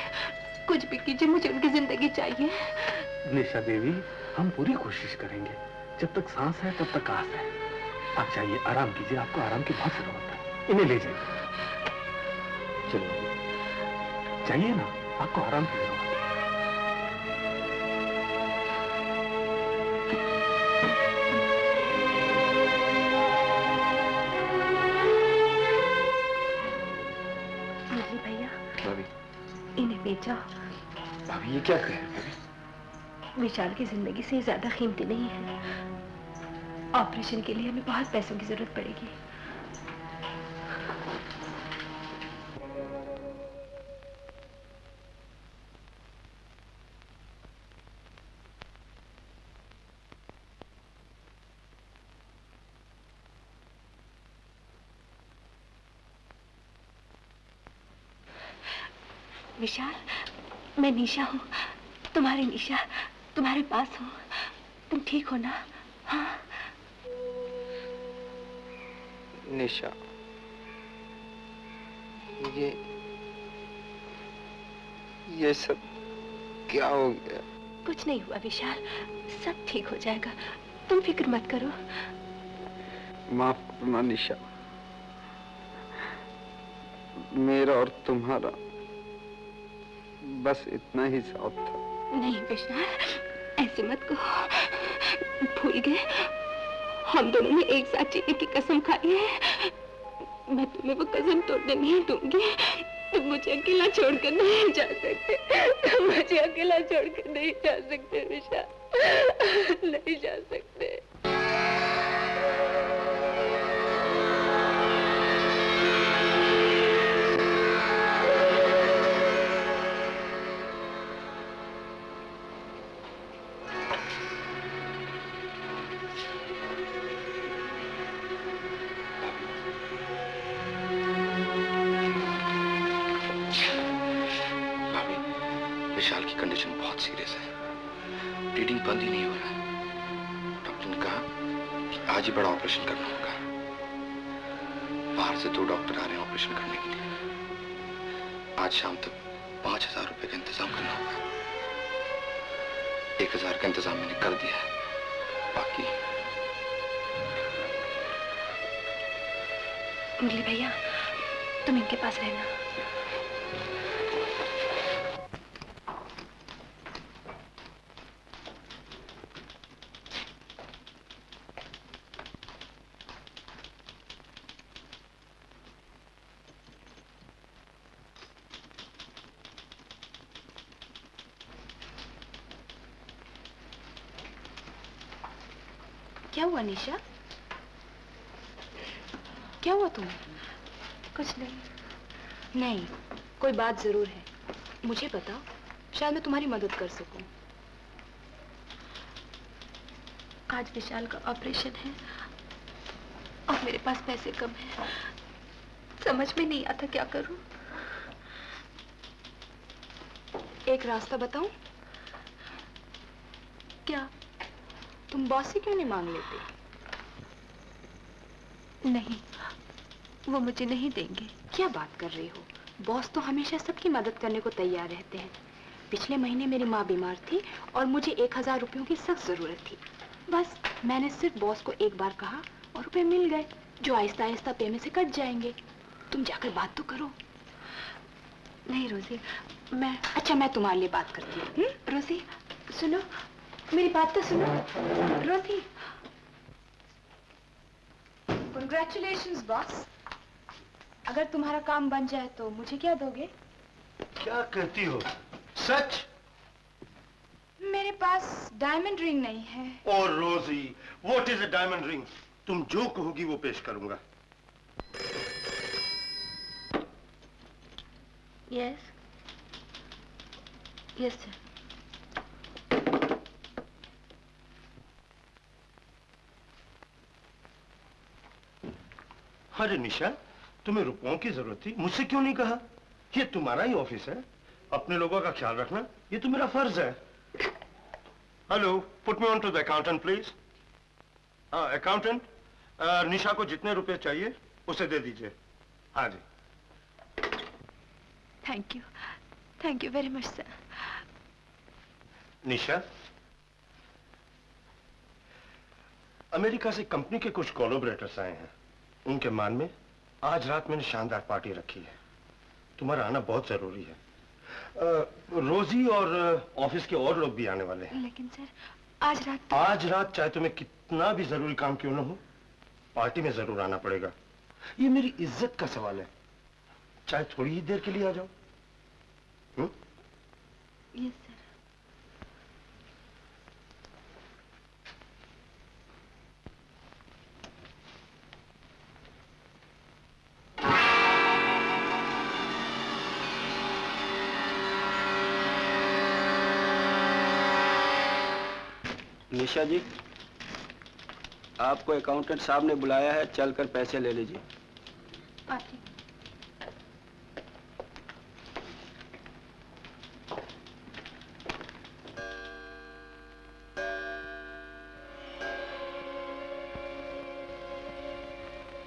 कुछ भी कीजिए मुझे उनकी ज़िंदगी चाहिए। निशा देवी हम पूरी कोशिश करेंगे। जब तक सांस है तब तक आस है। आप जाइए आराम कीजिए। आपको आराम की बहुत ज़रूरत है। इन्हें ले जाइए। चलो जाइए ना। आपको आराम की बेचा भाभी ये क्या कह रहे हैं विशाल की ज़िंदगी से ज़्यादा कीमती नहीं है। ऑपरेशन के लिए हमें बहुत पैसों की ज़रूरत पड़ेगी। विशाल? मैं निशा हूँ। तुम्हारी निशा तुम्हारे पास हूँ। तुम ठीक हो ना? हाँ। निशा ये ये सब क्या हो गया? कुछ नहीं हुआ विशाल। सब ठीक हो जाएगा। तुम फ़िक्र मत करो। माफ़ करना निशा। मेरा और तुम्हारा बस इतना ही साथ था। नहीं विशाल ऐसे मत कहो। भूल गए। हम दोनों ने एक साथ जीने की कसम खाई है। मैं तुम्हें वो कसम तोड़ने नहीं दूँगी। तुम मुझे अकेला छोड़कर नहीं जा सकते। तुम मुझे अकेला छोड़कर नहीं जा सकते विशाल नहीं जा सकते। निशा क्या हुआ तुम्हें? कुछ नहीं। नहीं कोई बात ज़रूर है। मुझे बताओ शायद मैं तुम्हारी मदद कर सकूँ। आज विशाल का ऑपरेशन है और मेरे पास पैसे कम है। समझ में नहीं आता क्या करूँ। एक रास्ता बताऊँ? क्या? तुम बॉस से क्यों नहीं मांग लेते? नहीं वो मुझे नहीं देंगे। क्या बात कर रही हो? बॉस तो हमेशा सबकी मदद करने को तैयार रहते हैं। पिछले महीने मेरी माँ बीमार थी और मुझे एक हज़ार रुपयों की सख्त ज़रूरत थी। बस मैंने सिर्फ़ बॉस को एक बार कहा और रुपए मिल गए जो आहिस्ता आहिस्ता पे में से कट जाएँगे। तुम जाकर बात तो करो। नहीं रोजी मैं अच्छा मैं तुम्हारे लिए बात करती हूँ। हम्म? रोजी सुनो मेरी बात तो सुनो। रोजी कंग्रेचुलेशंस बॉस अगर तुम्हारा काम बन जाए तो मुझे क्या दोगे? क्या कहती हो? सच? मेरे पास डायमंड रिंग नहीं है। और Rosie what is a diamond ring तुम जो कहोगी वो पेश करूँगा। यस यस सर अरे निशा तुम्हें रुपयों की ज़रूरत थी मुझसे क्यों नहीं कहा? ये तुम्हारा ही ऑफ़िस है। अपने लोगों का ख्याल रखना ये तो मेरा फ़र्ज़ है। Hello put me on to the accountant please हाँ अकाउंटेंट निशा को जितने रुपए चाहिए उसे दे दीजिए। हाँ जी। Thank you thank you very much sir Nisha America से कंपनी के कुछ कोलोबरेटर्स आए हैं। उनके मान में आज रात मैंने शानदार पार्टी रखी है। तुम्हारा आना बहुत ज़रूरी है। अ, रोजी और ऑफ़िस के और लोग भी आने वाले हैं। लेकिन सर आज रात तो... आज रात चाहे तुम्हें कितना भी ज़रूरी काम क्यों ना हो पार्टी में ज़रूर आना पड़ेगा। ये मेरी इज़्ज़त का सवाल है। चाहे थोड़ी ही देर के लिए आ जाओ? यस। निशा जी आपको अकाउंटेंट साहब ने बुलाया है चलकर पैसे ले लीजिए।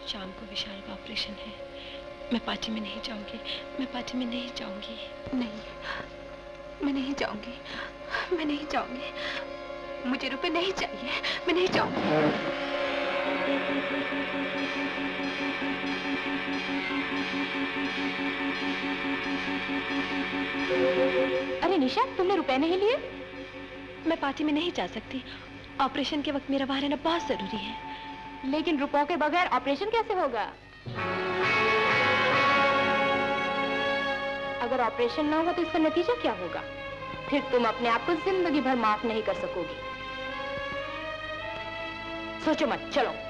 शाम को विशाल का ऑपरेशन है। मैं पार्टी में नहीं जाऊँगी। मैं पार्टी में नहीं जाऊँगी। नहीं मैं नहीं जाऊँगी। मैं नहीं जाऊँगी। मुझे रुपए नहीं चाहिए। मैं नहीं जाऊँगी अरे निशा, तुमने रुपए नहीं लिए? मैं पार्टी में नहीं जा सकती। ऑपरेशन के वक्त मेरा बाहर रहना बहुत ज़रूरी है। लेकिन रुपयों के बगैर ऑपरेशन कैसे होगा? अगर ऑपरेशन ना होगा तो इसका नतीजा क्या होगा? फिर तुम अपने आप को ज़िंदगी भर माफ़ नहीं कर सकोगी। सोचो मत चलो।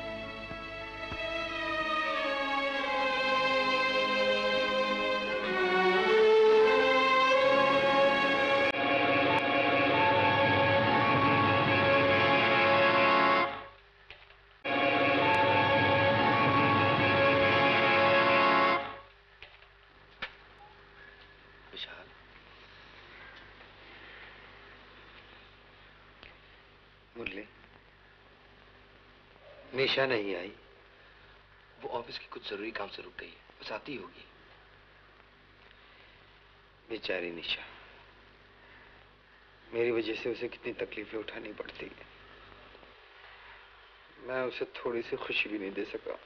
निशा नहीं आई। वो ऑफ़िस की कुछ ज़रूरी काम से रुक गई है। बस आती होगी। बेचारी निशा, मेरी वजह से उसे कितनी तकलीफें उठानी पड़ती है। मैं उसे थोड़ी सी खुशी भी नहीं दे सका।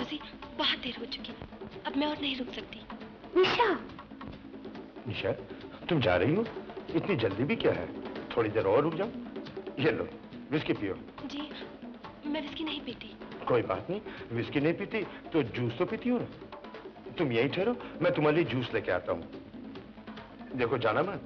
बहुत देर हो चुकी अब मैं और नहीं रुक सकती। निशा। निशा तुम जा रही हो? इतनी जल्दी भी क्या है? थोड़ी देर और रुक जाओ। ये लो विस्की पियो। जी मैं विस्की नहीं पीती। कोई बात नहीं विस्की नहीं पीती तो जूस तो पीती हो ना? तुम यहीं ठहरो मैं तुम्हारे लिए जूस लेके आता हूँ। देखो जाना मत।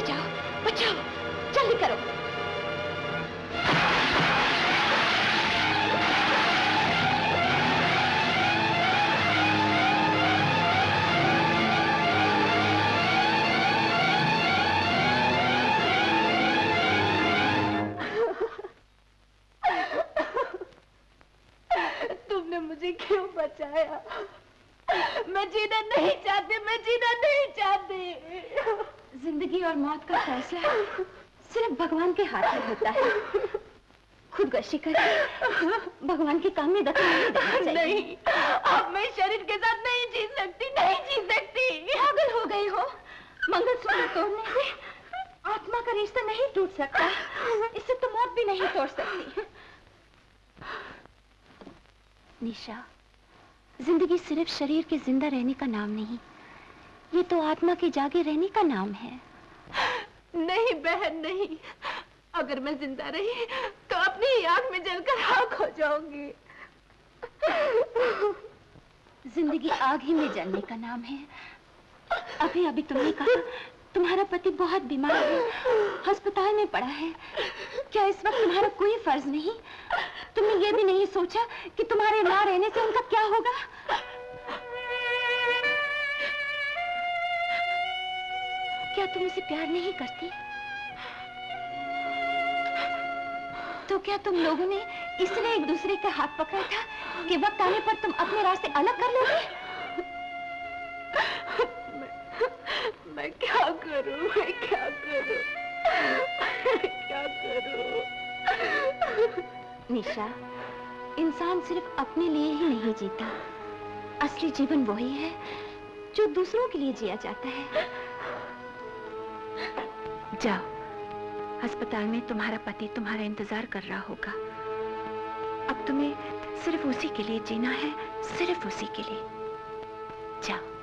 जाओ करके भगवान के काम में दखल नहीं देना चाहिए नहीं अब मैं शरीर के साथ नहीं जी सकती नहीं जी सकती। पागल हो गई हो। मंगलसूत्र तोड़ने से आत्मा का रिश्ता नहीं टूट सकता। इससे तो मौत भी नहीं तोड़ सकती। निशा ज़िंदगी सिर्फ़ शरीर के ज़िंदा रहने का नाम नहीं ये तो आत्मा के जागे रहने का नाम है। नहीं बहन नहीं। अगर मैं ज़िंदा रही अपनी ही आग में जलकर आग हो जाऊँगी। ज़िंदगी आग ही में जलने का नाम है। अभी अभी तुमने कहा, तुम्हारा पति बहुत बीमार है, अस्पताल में पड़ा है। क्या इस वक्त तुम्हारा कोई फ़र्ज़ नहीं? तुमने ये भी नहीं सोचा कि तुम्हारे ना रहने से उनका क्या होगा? क्या तुम उसे प्यार नहीं करती? तो क्या तुम लोगों ने इसलिए एक दूसरे का हाथ पकड़ा था कि वक्त आने पर तुम अपने रास्ते अलग कर लोगे? <laughs> मैं क्या करूँ? मैं क्या करूँ? क्या करूँ? निशा इंसान सिर्फ़ अपने लिए ही नहीं जीता। असली जीवन वही है जो दूसरों के लिए जिया जाता है। जाओ। अस्पताल में तुम्हारा पति तुम्हारा इंतज़ार कर रहा होगा। अब तुम्हें सिर्फ़ उसी के लिए जीना है, सिर्फ़ उसी के लिए। जाओ।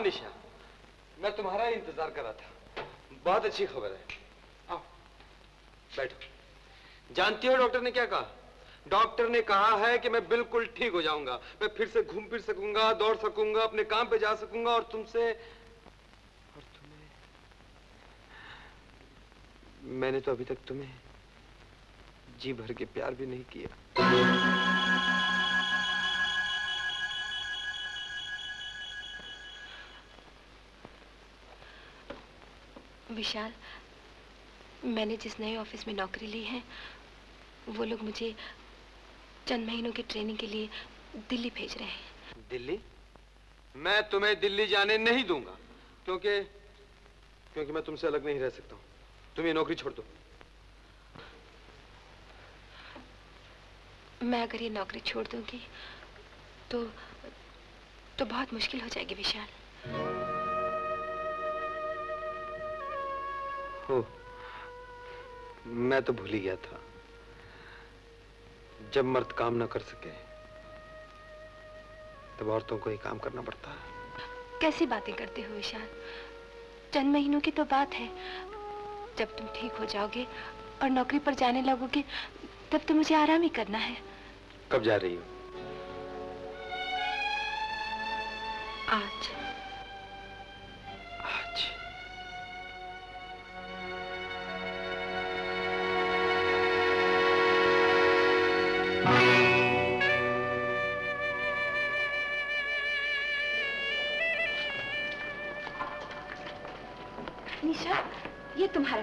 आओ निशा मैं तुम्हारा ही इंतज़ार कर रहा था। बहुत अच्छी खबर है। आओ, बैठो। जानती हो डॉक्टर ने क्या कहा? डॉक्टर ने कहा है कि मैं बिल्कुल ठीक हो जाऊँगा। मैं फिर से घूम फिर सकूँगा, दौड़ सकूँगा, अपने काम पे जा सकूँगा और तुमसे और तुम्हें मैंने तो अभी तक तुम्हें जी भर के प्यार भी नहीं किया। विशाल मैंने जिस नए ऑफ़िस में नौकरी ली है वो लोग मुझे चंद महीनों की ट्रेनिंग के लिए दिल्ली भेज रहे हैं। दिल्ली? मैं तुम्हें दिल्ली जाने नहीं दूँगा क्योंकि क्योंकि मैं तुमसे अलग नहीं रह सकता हूँ। तुम ये नौकरी छोड़ दो। मैं अगर ये नौकरी छोड़ दूँगी तो तो बहुत मुश्किल हो जाएगी विशाल। हो मैं तो भूल ही गया था। जब मर्द काम ना कर सके तब औरतों को ही काम करना पड़ता है। कैसी बातें करते हो विशाल चंद महीनों की तो बात है। जब तुम ठीक हो जाओगे और नौकरी पर जाने लगोगे तब तो मुझे आराम ही करना है। कब जा रही हो? आज।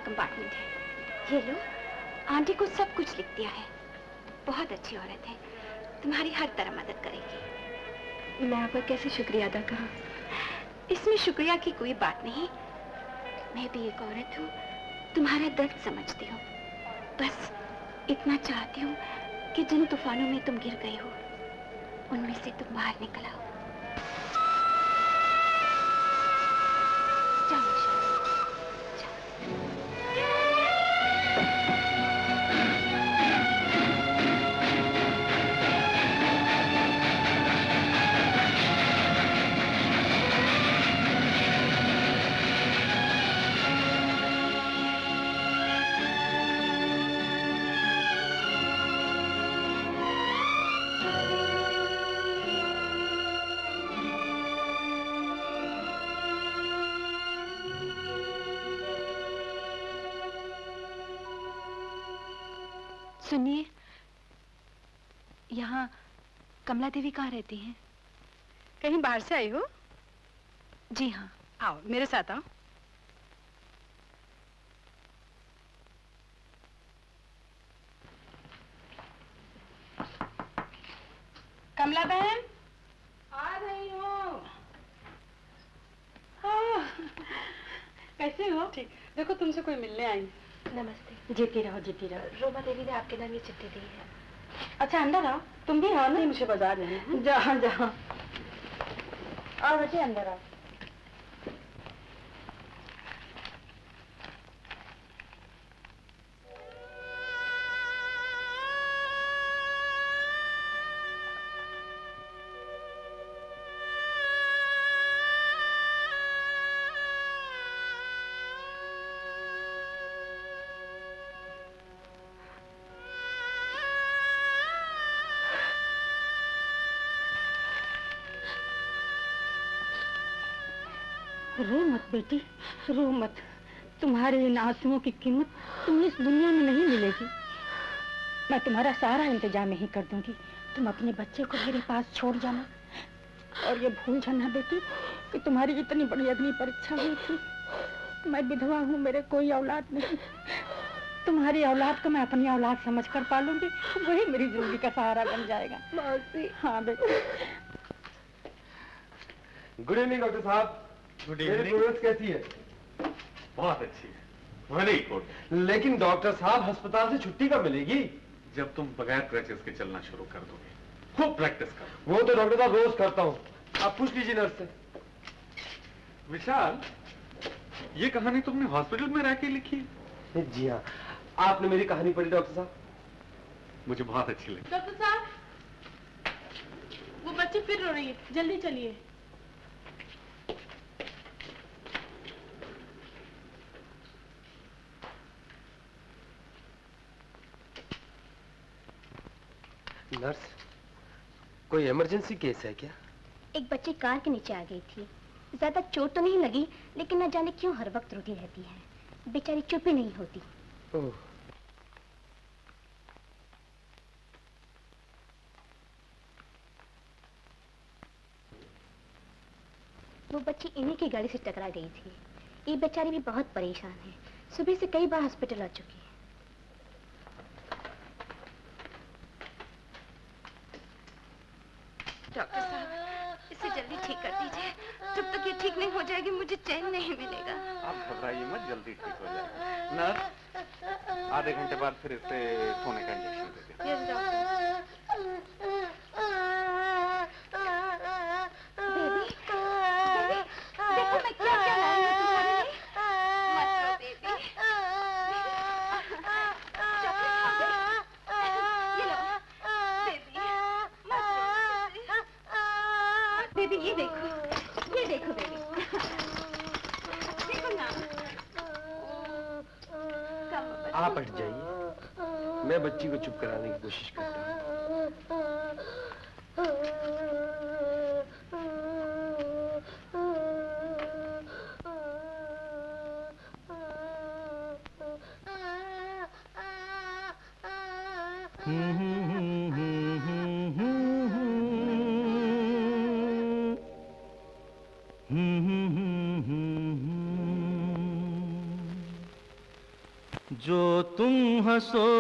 कंपार्टमेंट है। ये लो आंटी को सब कुछ लिख दिया है। बहुत अच्छी औरत है। तुम्हारी हर तरह मदद करेगी। मैं आपका कैसे शुक्रिया अदा करूँ? इसमें शुक्रिया की कोई बात नहीं। मैं भी एक औरत हूँ। तुम्हारा दर्द समझती हूँ। बस इतना चाहती हूँ कि जिन तूफानों में तुम गिर गए हो उनमें से तुम बाहर निकल आओ। सुनिए कमला देवी कहाँ रहती हैं? कहीं बाहर से आई हो? जी हाँ। आओ मेरे साथ आओ। कमला बहन। आ रही हूँ। हाँ, कैसे हो? ठीक। देखो तुमसे कोई मिलने आई। नमस्ते। जीती रहो जीती रहो। रोमा देवी ने आपके नाम ये चिट्ठी दी है। अच्छा अंदर आओ। तुम भी आओ नहीं मुझे बाज़ार जाना है। जहाँ जहाँ आओ बच्चे अंदर आओ। बेटी रो मत। तुम्हारे इन आंसुओं की कीमत तुम्हें इस दुनिया में नहीं मिलेगी। मैं तुम्हारा सारा इंतज़ाम यही कर दूँगी। तुम अपने बच्चे को मेरे पास छोड़ जाना। और ये भूल जाना बेटी कि तुम्हारी इतनी बड़ी अग्नि परीक्षा हुई थी। मैं विधवा हूँ मेरे कोई औलाद नहीं। तुम्हारी औलाद को मैं अपनी औलाद समझ कर पालूँगी। वही मेरी ज़िंदगी का सहारा बन जाएगा। हाँ बेटी। गुड इवनिंग डॉक्टर साहब। गुड इवनिंग प्रोग्रेस कैसी है? बहुत अच्छी है। वेरी गुड लेकिन डॉक्टर साहब अस्पताल से छुट्टी कब मिलेगी? जब तुम बगैर क्रचेस के चलना शुरू कर दोगे। खूब प्रैक्टिस करो। वो तो डॉक्टर साहब रोज करता हूँ। आप पूछ लीजिए नर्स से। विशाल ये कहानी तुमने हॉस्पिटल में रह के लिखी जी हाँ। आपने मेरी कहानी पढ़ी डॉक्टर साहब? मुझे बहुत अच्छी लगी। डॉक्टर साहब वो बच्ची फिर रो रही है। जल्दी चलिए। नर्स कोई इमरजेंसी केस है क्या? एक बच्ची कार के नीचे आ गई थी। ज़्यादा चोट तो नहीं लगी लेकिन न जाने क्यों हर वक्त रोती रहती है। बेचारी चुप ही नहीं होती। ओह। वो बच्ची इन्हीं की गाड़ी से टकरा गई थी। ये बेचारी भी बहुत परेशान है। सुबह से कई बार हॉस्पिटल आ चुकी है। डॉक्टर साहब इसे जल्दी ठीक कर दीजिए। जब तक ये ठीक नहीं हो जाएगी मुझे चैन नहीं मिलेगा। आप घबराइए मत जल्दी ठीक हो जाएगा। नर्स आधे घंटे बाद फिर इसे सोने का इंजेक्शन दे यस डॉक्टर। आप हट जाइए। मैं बच्ची को चुप कराने की कोशिश करता paso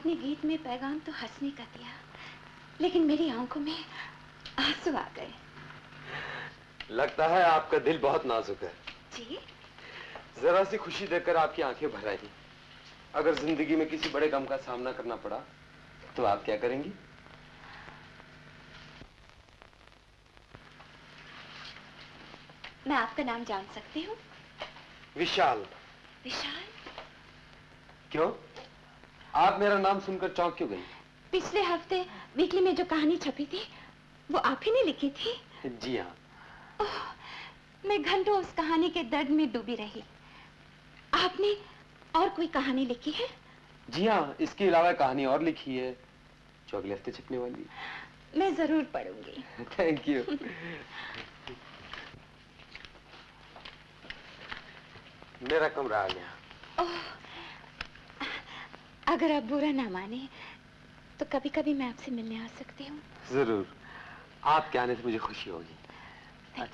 आपने गीत में पैगाम तो हंसने का दिया लेकिन मेरी आँखों में आँसू आ गए। लगता है आपका दिल बहुत नाजुक है। जी। जरा सी खुशी देकर आपकी आँखें भर आई अगर ज़िंदगी में किसी बड़े गम का सामना करना पड़ा तो आप क्या करेंगी? मैं आपका नाम जान सकती हूँ? विशाल। विशाल? क्यों? आप मेरा नाम सुनकर चौंक क्यों गई? पिछले हफ़्ते वीकली में जो कहानी छपी थी वो आप ही ने लिखी थी। जी हाँ। मैं घंटों उस कहानी के दर्द में डूबी रही। आपने और कोई कहानी लिखी है? जी हाँ इसके अलावा कहानी और लिखी है जो अगले हफ़्ते छपने वाली मैं ज़रूर पढ़ूँगी। <laughs> थैंक यू <laughs> मेरा कमरा आ गया। ओह, अगर आप बुरा ना माने तो कभी कभी मैं आपसे मिलने आ सकती हूँ। ज़रूर। आपके आने से मुझे खुशी होगी। थैंक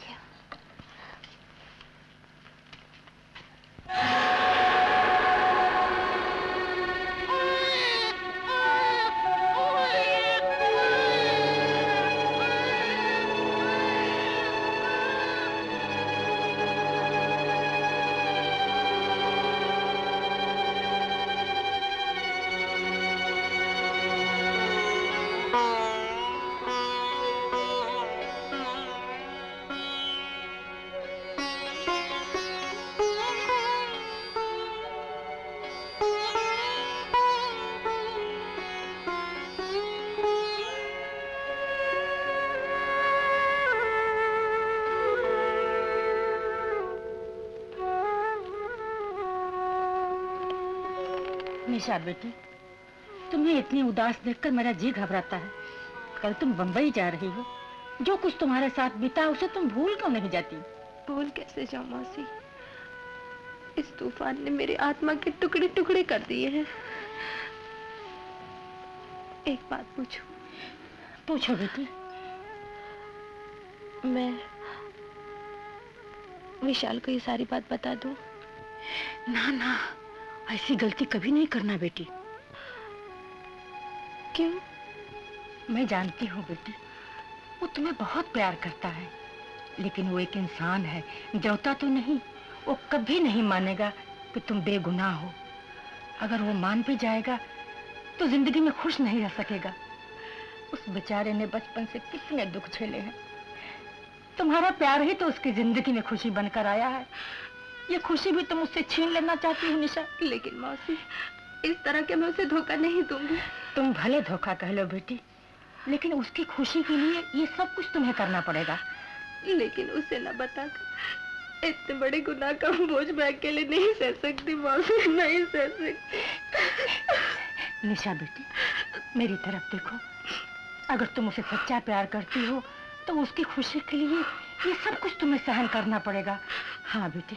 निशा बेटी तुम्हें इतनी उदास देखकर मेरा जी घबराता है। कल तुम बंबई जा रही हो। जो कुछ तुम्हारे साथ बीता उसे तुम भूल क्यों नहीं जाती? भूल कैसे जाऊँ मौसी? इस तूफ़ान ने मेरी आत्मा के टुकड़े टुकड़े कर दिए हैं। एक बात पूछूँ? पूछो बेटी। मैं विशाल को ये सारी बात बता दूँ? ना ना। ऐसी गलती कभी नहीं करना बेटी। क्यों? मैं जानती हूँ बेटी, वो तुम्हें बहुत प्यार करता है, लेकिन वो एक इंसान है देवता तो नहीं, वो कभी नहीं मानेगा कि तुम बेगुनाह हो। अगर वो मान भी जाएगा तो ज़िंदगी में खुश नहीं रह सकेगा। उस बेचारे ने बचपन से कितने दुख झेले हैं। तुम्हारा प्यार ही तो उसकी ज़िंदगी में खुशी बनकर आया है। ये खुशी भी तुम उससे छीन लेना चाहती हो निशा। लेकिन मौसी इस तरह के मैं उसे धोखा नहीं दूँगी। तुम भले धोखा कह लो बेटी लेकिन उसकी खुशी के लिए ये सब कुछ तुम्हें करना पड़ेगा। लेकिन उसे न बताकर इतने बड़े गुनाह का बोझ मैं अकेले नहीं सह सकती मौसी नहीं सह सकती। निशा बेटी मेरी तरफ़ देखो। अगर तुम उसे सच्चा प्यार करती हो तो उसकी खुशी के लिए ये सब कुछ तुम्हें सहन करना पड़ेगा। हाँ बेटी।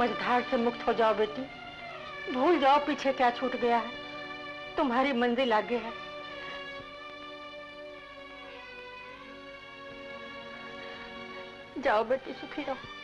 मझधार से मुक्त हो जाओ बेटी। भूल जाओ, पीछे क्या छूट गया है। तुम्हारी मंजिल आगे है। जाओ बेटी, सुखी रहो।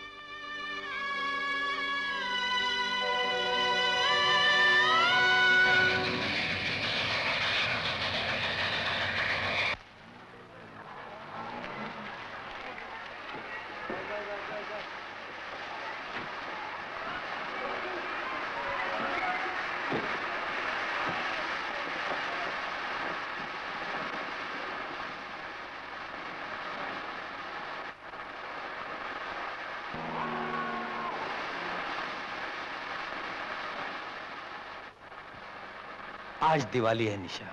आज दिवाली है निशा।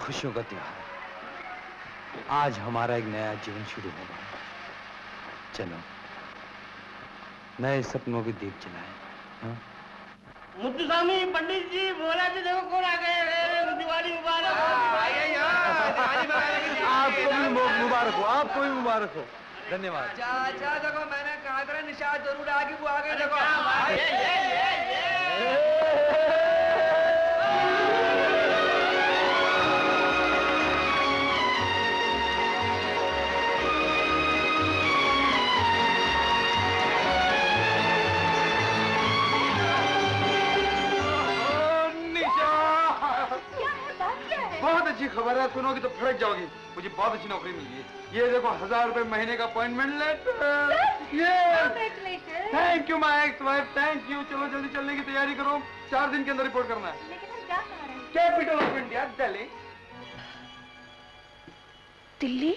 खुशियों का त्योहार। आज हमारा एक नया जीवन शुरू होगा। चलो नए सपनों के दीप जलाए हाँ? मुद्दू स्वामी पंडित जी बोला तो देखो कौन आ गए दिवाली मुबारक हो। आपको भी मुबारक हो आपको भी मुबारक हो। धन्यवाद। अच्छा अच्छा देखो मैंने कहा था निशाद ज़रूर आगे वो आगे देखो। बहुत अच्छी खबर है सुनोगी तो फड़क जाओगी। मुझे बहुत अच्छी नौकरी मिली है ये देखो हज़ार रुपए महीने का अपॉइंटमेंट लेटर ये। Thank you my ex wife thank you चलो जल्दी चलने की तैयारी करो। चार दिन के अंदर रिपोर्ट करना है। Capital of India Delhi. Delhi?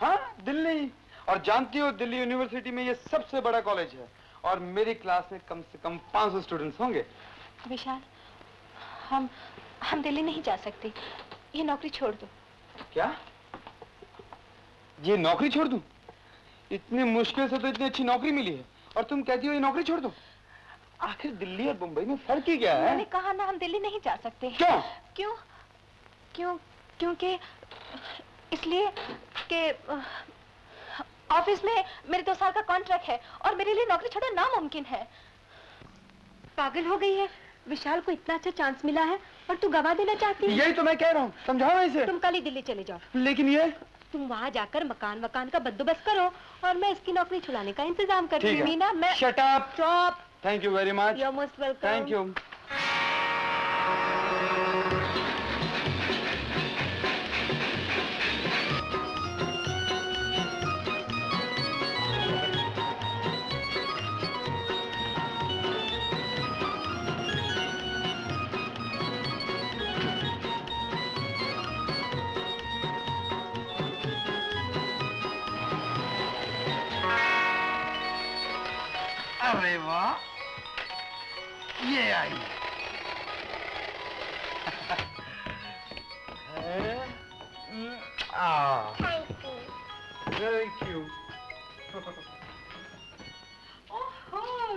हाँ दिल्ली। और जानती हो दिल्ली यूनिवर्सिटी में ये सबसे बड़ा कॉलेज है। और मेरी क्लास में कम से कम 500 स्टूडेंट्स होंगे। विशाल हम हम दिल्ली नहीं जा सकते। ये नौकरी छोड़ दो। क्या? ये नौकरी छोड़ दूँ? इतनी मुश्किल से तो इतनी अच्छी नौकरी मिली है। और तुम कहती हो ये नौकरी छोड़ दूँ? आखिर दिल्ली और मुंबई में फ़र्क ही क्या है? मैंने कहा ना हम दिल्ली नहीं जा सकते। क्यों? क्यों? क्यों? क्योंकि इसलिए कि ऑफ़िस में मेरे दो साल का कॉन्ट्रैक्ट है और मेरे लिए नौकरी छोड़ना नामुमकिन है। पागल हो गई है। विशाल को इतना अच्छा चांस मिला है और तू गवा देना चाहती है? यही तो मैं कह रहा हूँ। समझाओ इसे। तुम कल ही दिल्ली चले जाओ। लेकिन ये? तुम वहाँ जाकर मकान मकान का बंदोबस्त करो और मैं इसकी नौकरी छुड़ाने का इंतज़ाम करती रही हूँ मीना। मैं shut up thank you very much you most welcome thank you अरे वाह ये आई। <laughs> थैंक यू <laughs>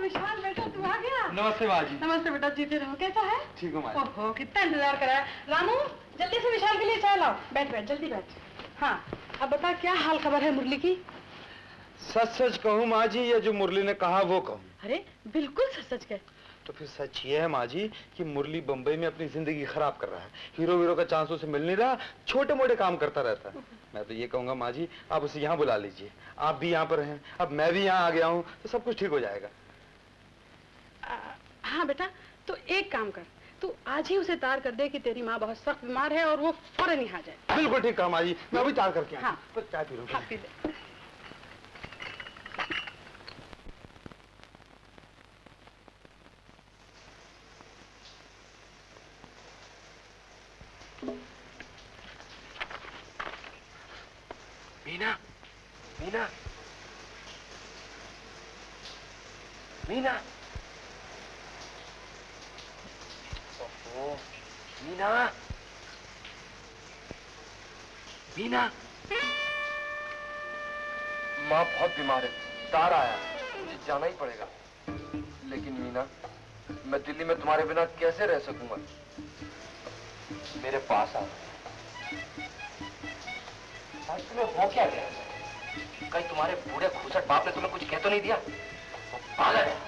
विशाल बेटा तू आ गया? नमस्ते बाजी नमस्ते बेटा जीते रहो। कैसा है? ठीक हूँ ओहो कितना इंतज़ार करा है। रामू जल्दी से विशाल के लिए चाय लाओ। बैठ बैठ जल्दी बैठ। हाँ अब बता क्या हाल खबर है मुरली की? सच सच कहूँ माँ जी ये जो मुरली ने कहा वो कहूँ। अरे बिल्कुल सच सच कह। तो फिर सच ये है माँ जी कि मुरली बम्बई में अपनी ज़िंदगी खराब कर रहा है। हीरो वीरो का चांस उसे मिल नहीं रहा छोटे मोटे काम करता रहता है। मैं तो ये कहूँगा माँ जी आप उसे यहाँ बुला लीजिए। आप भी यहाँ पर हैं अब मैं भी यहाँ आ गया हूँ तो सब कुछ ठीक हो जाएगा। आ, हाँ बेटा तो एक काम कर। तू आज ही उसे तार कर दे कि तेरी माँ बहुत सख्त बीमार है और वो फ़ौरन यहाँ आ जाए। बिल्कुल ठीक कहा माँ जी मैं अभी तार करके हाँ। पर चाय पी लूँ हाँ पी ले मीना मीना मीना ओहो मीना मीना। माँ बहुत बीमार है। तार आया। मुझे जाना ही पड़ेगा। लेकिन मीना, मैं दिल्ली में तुम्हारे बिना कैसे रह सकूँगा? मेरे पास आ। तुम्हें हो क्या गया? कहीं तुम्हारे बूढ़े खूसट बाप ने तुम्हें कुछ कह तो नहीं दिया? वो पागल है।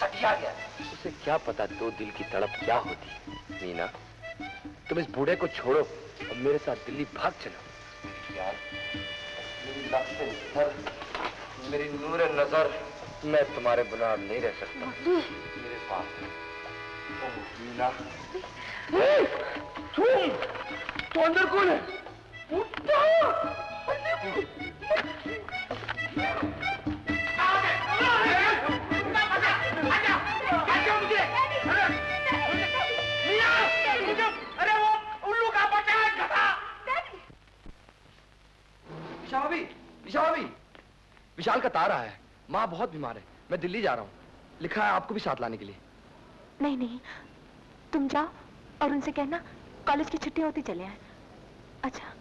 सटिया गया। उसे क्या पता दो दिल की तड़प क्या होती? मीना, तुम इस बूढ़े को छोड़ो और मेरे साथ दिल्ली भाग चलो। यार। मेरी नूर नज़र मैं तुम्हारे बिना नहीं रह सकता। मेरे पास मीना तुम? तो अंदर कौन है? तार आया है। माँ बहुत बीमार है। मैं दिल्ली जा रहा हूँ। लिखा है आपको भी साथ लाने के लिए। नहीं नहीं। तुम जाओ और उनसे कहना कॉलेज की छुट्टी होती चले आए। अच्छा।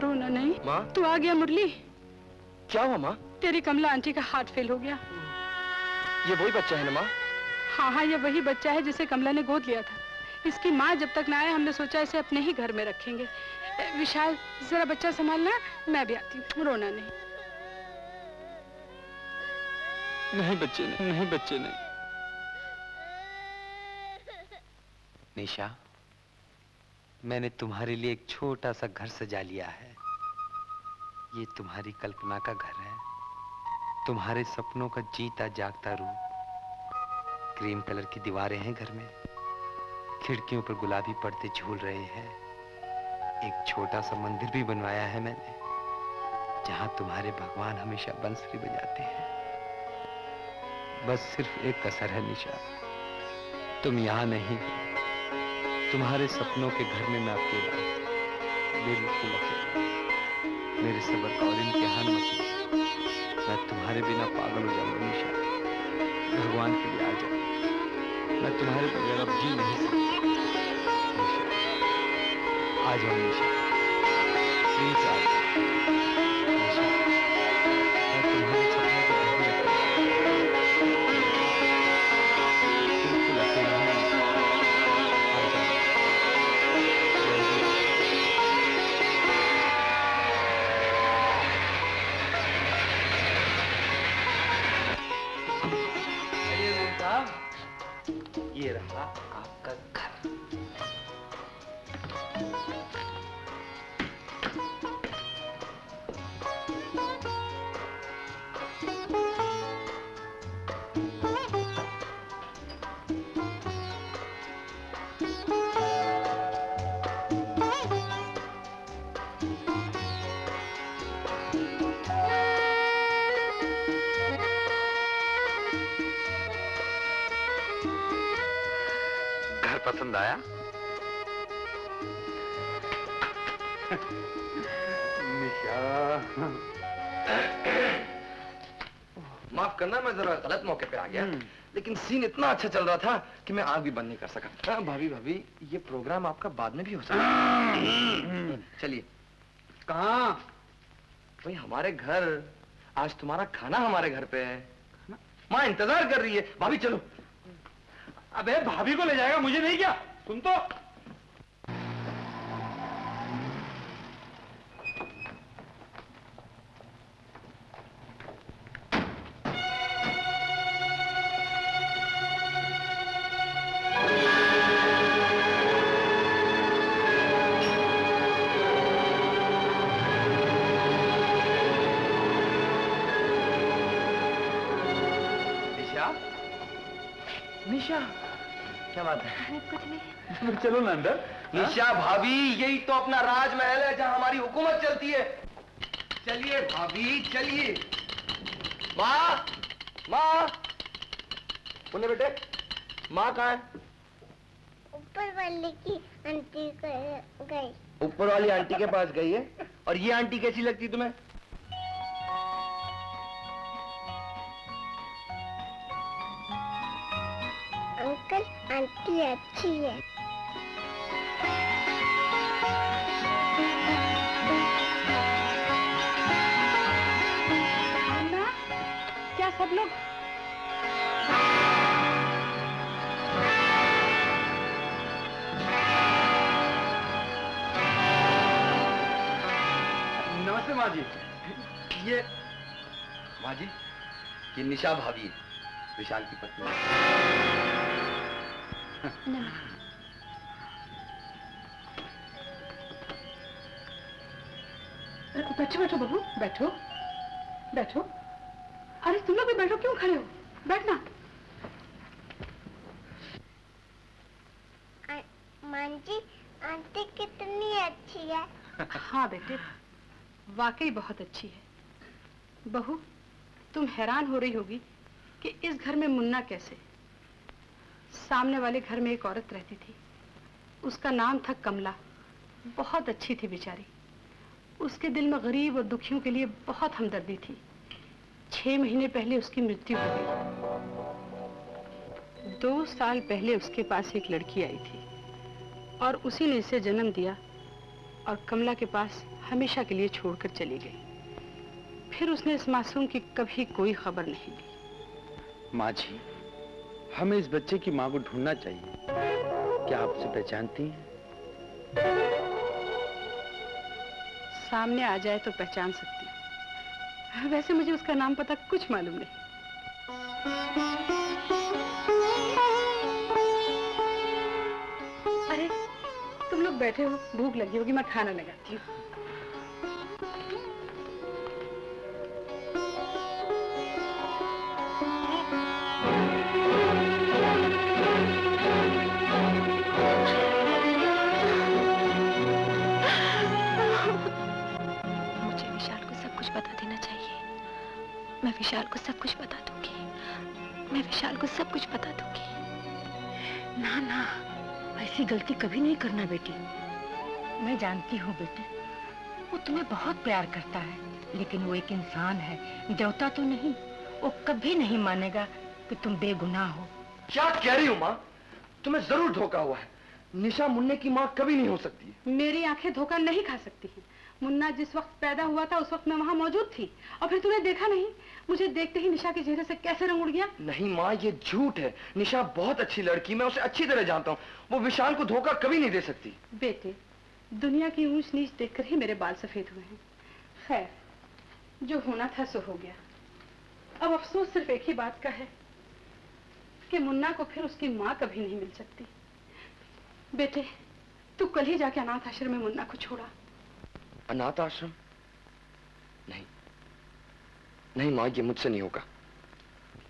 रोना नहीं। माँ? तू आ गया मुरली। क्या हुआ माँ? तेरी कमला आंटी का हार्ट फेल हो गया। ये वही बच्चा है ना माँ? हाँ हाँ ये वही बच्चा है जिसे कमला ने गोद लिया था। इसकी माँ जब तक ना आए हमने सोचा इसे अपने ही घर में रखेंगे। विशाल जरा बच्चा संभालना मैं भी आती हूँ। रोना नहीं। नहीं बच्चे नहीं नहीं बच्चे नहीं। निशा मैंने तुम्हारे लिए एक छोटा सा घर सजा लिया है। ये तुम्हारी कल्पना का घर है। तुम्हारे सपनों का जीता जागता रूप क्रीम कलर की दीवारें हैं घर में। खिड़कियों पर गुलाबी पर्दे झूल रहे हैं। एक छोटा सा मंदिर भी बनवाया है मैंने, जहाँ तुम्हारे भगवान हमेशा बंसरी बजाते हैं। बस सिर्फ़ एक कसर है निशा। तुम यहाँ नहीं तुम्हारे सपनों के घर में मैं अकेला बिल्कुल अकेला मेरे सबर का और इम्तिहान मत लो। मैं तुम्हारे बिना पागल हो जाऊँगा, निशा। भगवान के लिए आ जाओ। मैं तुम्हारे बगैर अब जी नहीं सकता। आ जाओ, निशा। प्लीज़ आ जाओ। लेकिन सीन इतना अच्छा चल रहा था कि मैं आग भी बंद नहीं कर सका। हाँ, भाभी भाभी ये प्रोग्राम आपका बाद में भी हो सकता चलिए। कहा? भाई हमारे घर। आज तुम्हारा खाना हमारे घर पे है। माँ इंतज़ार कर रही है। भाभी चलो। अबे भाभी को ले जाएगा मुझे नहीं क्या? सुन तो। नहीं चलो ना अंदर। निशा भाभी यही तो अपना राजमहल है जहाँ हमारी हुकूमत चलती है। चलिए भाभी चलिए। माँ माँ। बोले बेटे माँ कहाँ है? ऊपर वाले की आंटी को गई। ऊपर वाली आंटी के पास गई है? और ये आंटी कैसी लगती तुम्हें? अंकल आंटी अच्छी है। सब लोग। नमस्ते माँ जी ये माँ जी ये निशा भाभी विशाल की पत्नी। बैठो बैठो बहू बैठो बैठो। अरे तुम लोग भी बैठो क्यों खड़े हो? बैठना। मान जी आंटी कितनी अच्छी है? <laughs> हाँ बेटे वाकई बहुत अच्छी है। बहू तुम हैरान हो रही होगी कि इस घर में मुन्ना कैसे? सामने वाले घर में एक औरत रहती थी। उसका नाम था कमला। बहुत अच्छी थी बेचारी। उसके दिल में गरीब और दुखियों के लिए बहुत हमदर्दी थी। छह महीने पहले उसकी मृत्यु हो गई दो साल पहले उसके पास एक लड़की आई थी और उसी ने इसे जन्म दिया और कमला के पास हमेशा के लिए छोड़कर चली गई। फिर उसने इस मासूम की कभी कोई खबर नहीं ली माँ जी हमें इस बच्चे की माँ को ढूंढना चाहिए। क्या आप उसे पहचानती हैं? सामने आ जाए तो पहचान सकती वैसे मुझे उसका नाम पता कुछ मालूम नहीं। अरे, तुम लोग बैठे हो, भूख लगी होगी, मैं खाना लगाती हूँ। विशाल को सब कुछ बता दूँगी। मैं विशाल को सब कुछ बता दूँगी। ना ना ऐसी गलती कभी नहीं करना बेटी। मैं जानती हूँ बेटी वो तुम्हें बहुत प्यार करता है लेकिन वो एक इंसान है देवता तो नहीं वो कभी नहीं मानेगा कि तुम बेगुनाह हो। क्या कह रही हो माँ? तुम्हें ज़रूर धोखा हुआ है। निशा मुन्ने की माँ कभी नहीं हो सकती मेरी आँखें धोखा नहीं खा सकती हैं। मुन्ना जिस वक्त पैदा हुआ था उस वक्त मैं वहाँ मौजूद थी। और फिर तूने देखा नहीं मुझे देखते ही निशा के चेहरे से कैसे रंग उड़ गया? नहीं माँ ये झूठ है। निशा बहुत अच्छी लड़की मैं उसे अच्छी तरह जानता हूँ। वो विशाल को धोखा कभी नहीं दे सकती। बेटे दुनिया की ऊंच नीच देखकर ही मेरे बाल सफ़ेद हुए हैं। खैर जो होना था सो हो गया। अब अफसोस सिर्फ़ एक ही बात का है कि मुन्ना को फिर उसकी माँ कभी नहीं मिल सकती। बेटे तू कल ही जाके अनाथ आश्रम में मुन्ना को छोड़ा। अनाथ आश्रम नहीं। नहीं माँ ये मुझसे नहीं होगा।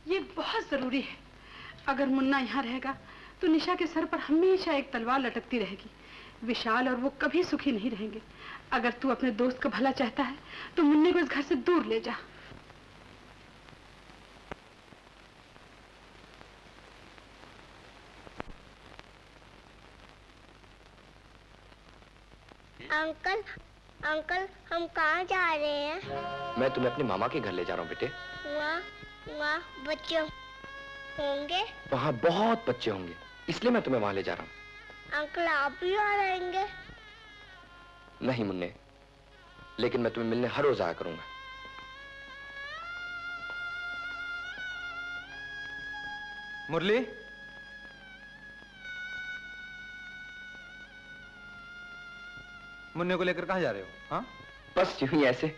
ये बहुत ज़रूरी है। अगर मुन्ना यहाँ रहेगा तो निशा के सर पर हमेशा एक तलवार लटकती रहेगी। विशाल और वो कभी सुखी नहीं रहेंगे। अगर तू अपने दोस्त का भला चाहता है तो मुन्ने को इस घर से दूर ले जा। अंकल अंकल हम कहाँ जा रहे हैं? मैं तुम्हें अपने मामा के घर ले जा रहा हूँ बेटे। वहाँ वहाँ बच्चे होंगे? वहाँ बहुत बच्चे होंगे इसलिए मैं तुम्हें वहाँ ले जा रहा हूँ। अंकल आप भी आ रहेंगे नहीं मुन्ने लेकिन मैं तुम्हें मिलने हर रोज आया करूँगा। मुरली? मुन्ने को लेकर कहा जा रहे हो? हाँ? बस यूँ ही ऐसे।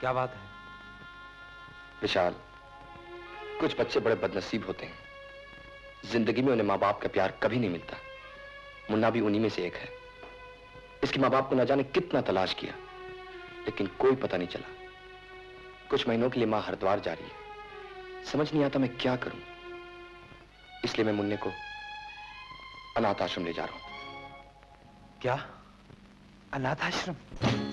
क्या बात है? विशाल कुछ बच्चे बड़े बदनसीब होते हैं। ज़िंदगी में उन्हें माँ बाप का प्यार कभी नहीं मिलता। मुन्ना भी उन्हीं में से एक है। इसके माँ बाप को न जाने कितना तलाश किया लेकिन कोई पता नहीं चला। कुछ महीनों के लिए माँ हरिद्वार जा रही है। समझ नहीं आता मैं क्या करूँ। इसलिए मैं मुन्ने को अनाथ आश्रम ले जा रहा हूँ। क्या अनाथ आश्रम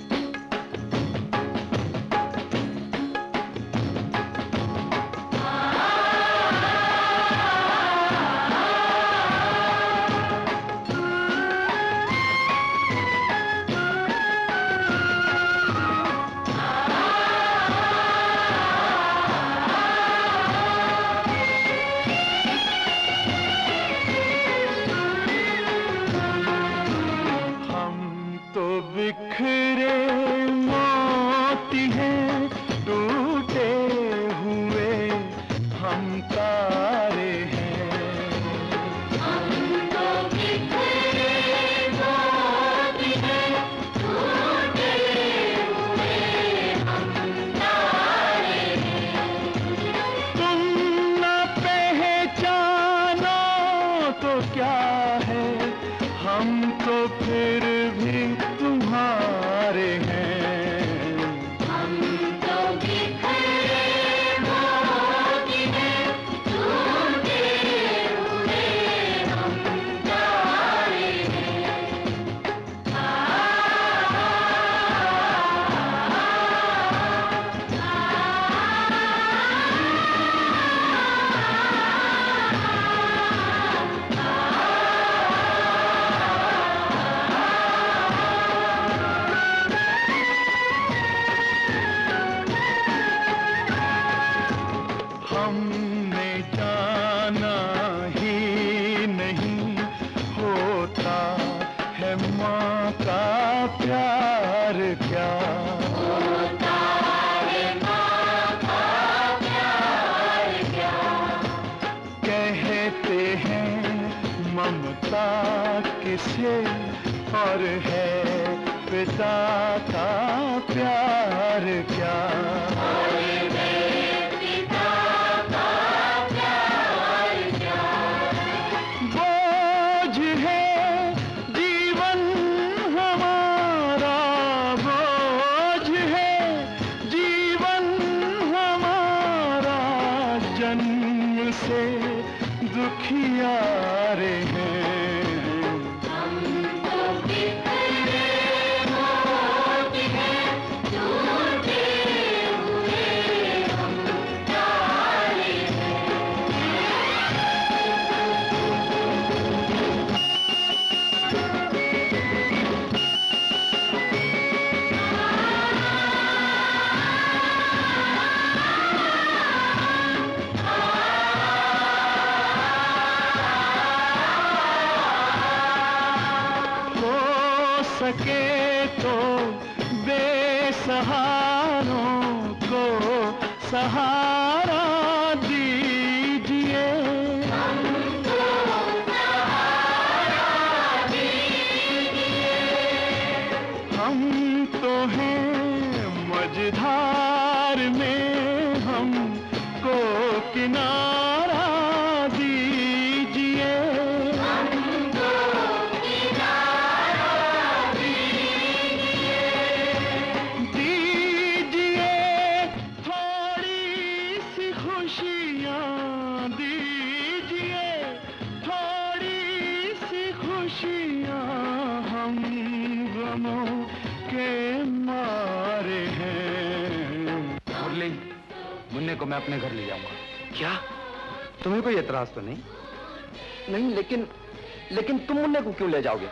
क्यों ले जाओगे?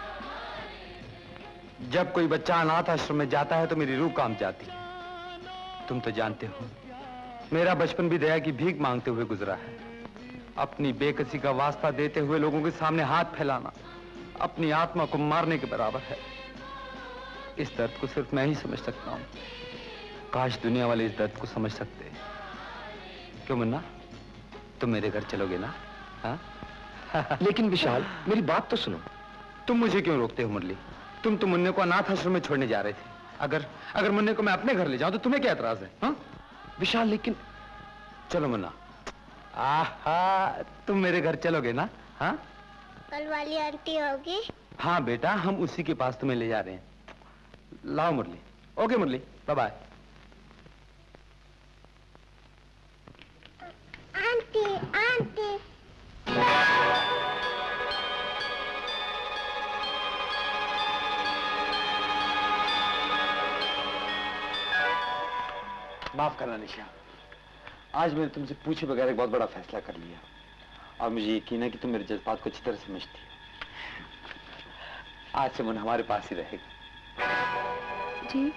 जब कोई बच्चा अनाथ आश्रम में जाता है तो मेरी रूह काम जाती है। तुम तो जानते हो, मेरा बचपन भी दया की भीख मांगते हुए गुजरा है। अपनी बेकसी का वास्ता देते हुए लोगों के सामने हाथ फैलाना अपनी आत्मा को मारने के बराबर है। इस दर्द को सिर्फ़ मैं ही समझ सकता हूँ। काश दुनिया वाले इस दर्द को समझ सकते। क्यों मुन्ना? तुम मेरे घर चलोगे ना? हाँ? <laughs> लेकिन विशाल, मेरी बात तो सुनो। तुम मुझे क्यों रोकते हो मुरली? तुम तो मुन्ने को अनाथ आश्रम में छोड़ने जा रहे थे। अगर अगर मुन्ने को मैं अपने घर ले जाऊँ तो तुम्हें क्या एतराज़ है हाँ? विशाल लेकिन चलो मुन्ना। आहा तुम मेरे घर चलोगे ना हाँ? कल वाली आंटी होगी हाँ बेटा हम उसी के पास तुम्हें ले जा रहे हैं। लाओ Murali. Okay Murali. Bye bye माफ़ करना निशा। आज मैंने तुमसे पूछे बगैर एक बहुत बड़ा फैसला कर लिया। और मुझे यकीन है कि तुम मेरे जज्बात को अच्छी तरह समझती हो। आज से मन हमारे पास ही रहेगा। जी।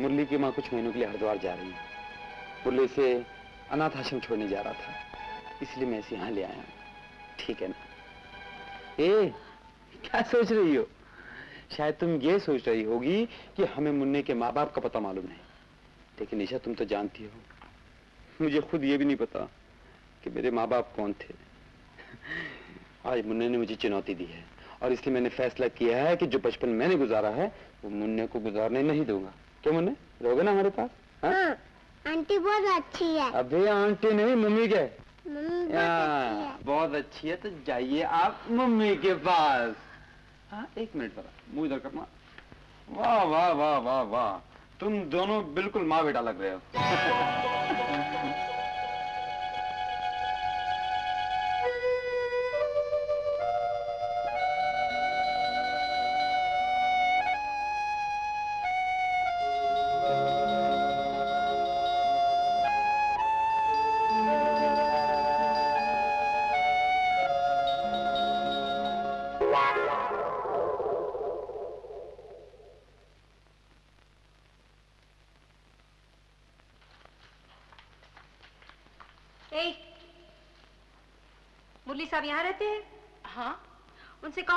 मुरली की माँ कुछ महीनों के लिए हरिद्वार जा रही है। मुरली से अनाथ आश्रम छोड़ने जा रहा था। इसलिए मैं इसे यहाँ ले आया ठीक है ना? ए क्या सोच रही हो? शायद तुम ये सोच रही होगी कि हमें मुन्ने के माँ बाप का पता मालूम नहीं। लेकिन निशा तुम तो जानती हो। मुझे खुद ये भी नहीं पता कि मेरे माँ बाप कौन थे। आज मुन्ने ने मुझे चुनौती दी है और इसलिए मैंने फैसला किया है कि जो बचपन मैंने गुजारा है वो मुन्ने को गुजारने नहीं दूँगा। क्यों मुन्ने? रहोगे ना हमारे पास? हाँ? हाँ, आंटी बहुत अच्छी है। अबे आंटी नहीं मम्मी के। मम्मी बहुत अच्छी हाँ, बहुत अच्छी है तो जाइए आप मम्मी के पास। हाँ एक मिनट जरा मुँह इधर करना वाह वाह वाह वाह वाह। तुम दोनों बिल्कुल माँ बेटा लग रहे हो। <laughs>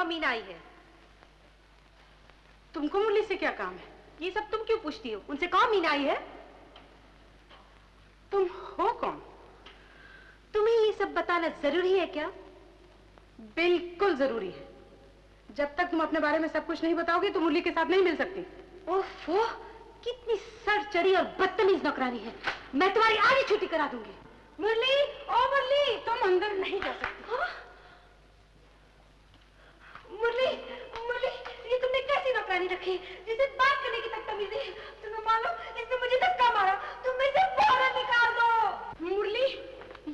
उनसे मीना आई है। तुमको मुरली से क्या काम है? ये सब तुम क्यों पूछती हो? उनसे कहो मीना आई है? तुम हो कौन? तुम्हें ये सब बताना ज़रूरी है क्या? बिल्कुल ज़रूरी है। जब तक तुम अपने बारे में सब कुछ नहीं बताओगे तो मुरली के साथ नहीं मिल सकती। ओफो, कितनी सर चढ़ी और बदतमीज नौकरानी है। मैं तुम्हारी आधी छुट्टी करा दूँगी। मुरली, ओ मुरली, तुम अंदर नहीं जा सकती। हाँ? मुरली मुरली ये तुमने कैसी नौकरानी रखी? जिसे बात करने की तक तमीज नहीं। तुम्हें मालूम इसने मुझे धक्का मारा। तुम इसे फ़ौरन निकाल दो। मुरली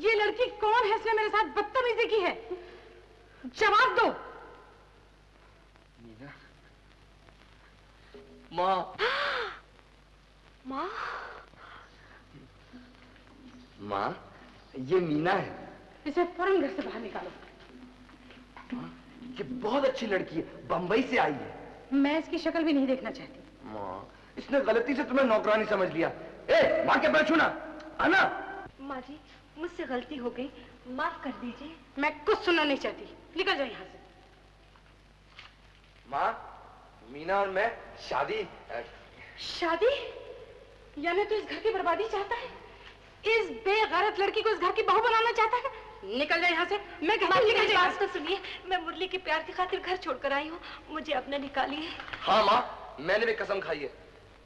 ये लड़की कौन है इसने मेरे साथ बदतमीजी की है? जवाब दो। मीना। माँ। माँ? माँ ये मीना है। इसे फ़ौरन घर से बाहर निकालो। ये बहुत अच्छी लड़की है बम्बई से आई है। मैं इसकी शक्ल भी नहीं देखना चाहती। माँ इसने गलती से तुम्हें नौकरानी समझ लिया। ए माँ के बैठो ना आना। माँ जी मुझसे गलती हो गई। माफ़ कर दीजिए। मैं कुछ सुनना नहीं चाहती। निकल जाओ यहाँ से। माँ मीना और मैं शादी शादी? यानी तो इस घर की बर्बादी चाहता है? इस बेगैरत लड़की को इस घर की बहू बनाना चाहता है? निकल जाए यहाँ से। मैं कहती हूँ, निकल जाए बात तो सुनिए। मैं मुरली के प्यार की खातिर घर छोड़कर आई हूँ। मुझे अपने निकालिए। हाँ माँ मैंने भी कसम खाई है।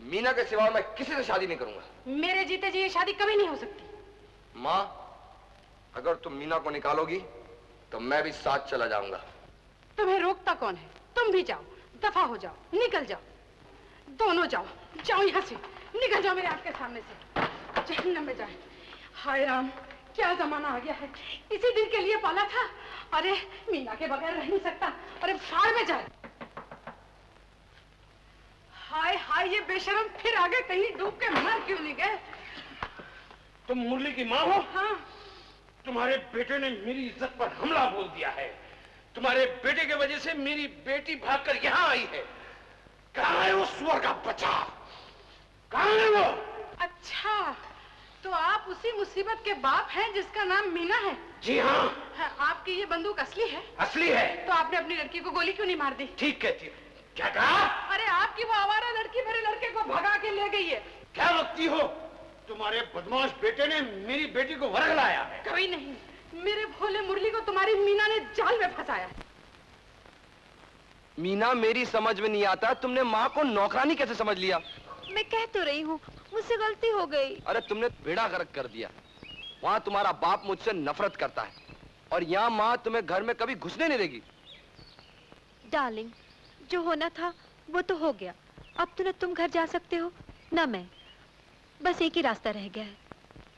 मीना के सिवा मैं किसी से शादी नहीं करूँगा। मेरे जीते जी ये शादी कभी नहीं हो सकती। माँ अगर तुम मीना को निकालोगी तो मैं भी साथ चला जाऊँगा। तुम्हें रोकता कौन है? तुम भी जाओ। दफ़ा हो जाओ। निकल जाओ। दोनों जाओ। जाओ यहाँ से। निकल जाओ मेरे आपके सामने से। जहन्नम में जाए। हाय राम। क्या जमाना आ गया है? इसी दिन के लिए पाला था। अरे मीना के बगैर रह नहीं सकता। अरे फाड़ में जाए हाय हाय ये बेशरम फिर आगे कहीं डूब के मर क्यों नहीं गए? तुम मुरली की माँ हो? हाँ। तुम्हारे बेटे ने मेरी इज़्ज़त पर हमला बोल दिया है। तुम्हारे बेटे के वजह से मेरी बेटी भागकर यहाँ आई है। कहाँ है वो सुअर का बच्चा? कहाँ है वो? अच्छा। तो आप उसी मुसीबत के बाप हैं जिसका नाम मीना है। जी हाँ। है, आपकी ये बंदूक असली है। असली है। तो आपने अपनी लड़की को गोली क्यों नहीं मार दी? ठीक कहती हो। क्या कहा? अरे आपकी वो आवारा लड़की मेरे लड़के को भगा के ले गई है। क्या लगती हो? तुम्हारे बदमाश बेटे ने मेरी बेटी को वर्ग लाया है। कभी नहीं। मेरे भोले मुरली को तुम्हारी मीना ने जाल में फंसाया है। मीना मेरी समझ में नहीं आता तुमने माँ को नौकरानी कैसे समझ लिया? मैं कह तो रही हूँ मुझसे गलती हो गई। अरे तुमने बेड़ा गर्क कर दिया। वहाँ तुम्हारा बाप मुझसे नफरत करता है। और यहाँ माँ तुम्हें घर में कभी घुसने नहीं देगी। डार्लिंग जो होना था वो तो हो गया। अब तो न तुम घर जा सकते हो न मैं। बस एक ही रास्ता रह गया है।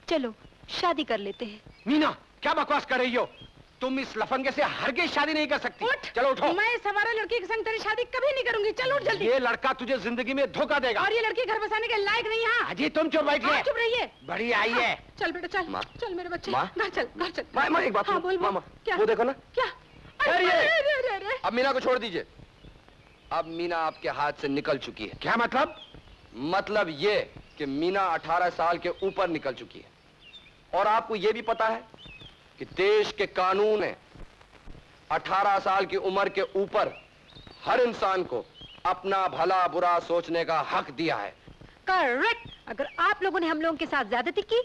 चलो शादी कर लेते हैं। मीना क्या बकवास कर रही हो? तुम इस लफंगे से हरगिज शादी नहीं कर सकती। उठ, चलो उठो। मैं इस हमारा लड़की के संग तेरी शादी कभी नहीं करूँगी। चलो उठ जल्दी। ये लड़का तुझे ज़िंदगी में धोखा देगा। और ये लड़की घर बसाने के लायक नहीं है। अजी तुम चुप बैठिए। हाँ, चुप रहिए। बड़ी आई है चल बेटा चल। माँ। चल मेरे बच्चे। घर चल घर चल। माँ, माँ, एक बात हाँ, बोल बोल। माँ, माँ, क्या? वो देखो ना। क्या? अरे। अब मीना को छोड़ दीजिए। अब मीना आपके हाथ से निकल चुकी है। क्या मतलब? मतलब ये कि मीना 18 साल के ऊपर निकल चुकी है। और आपको ये भी पता है कि देश के कानून ने 18 साल की उम्र के ऊपर हर इंसान को अपना भला बुरा सोचने का हक दिया है। करेक्ट अगर आप लोगों ने हम लोगों के साथ ज्यादती की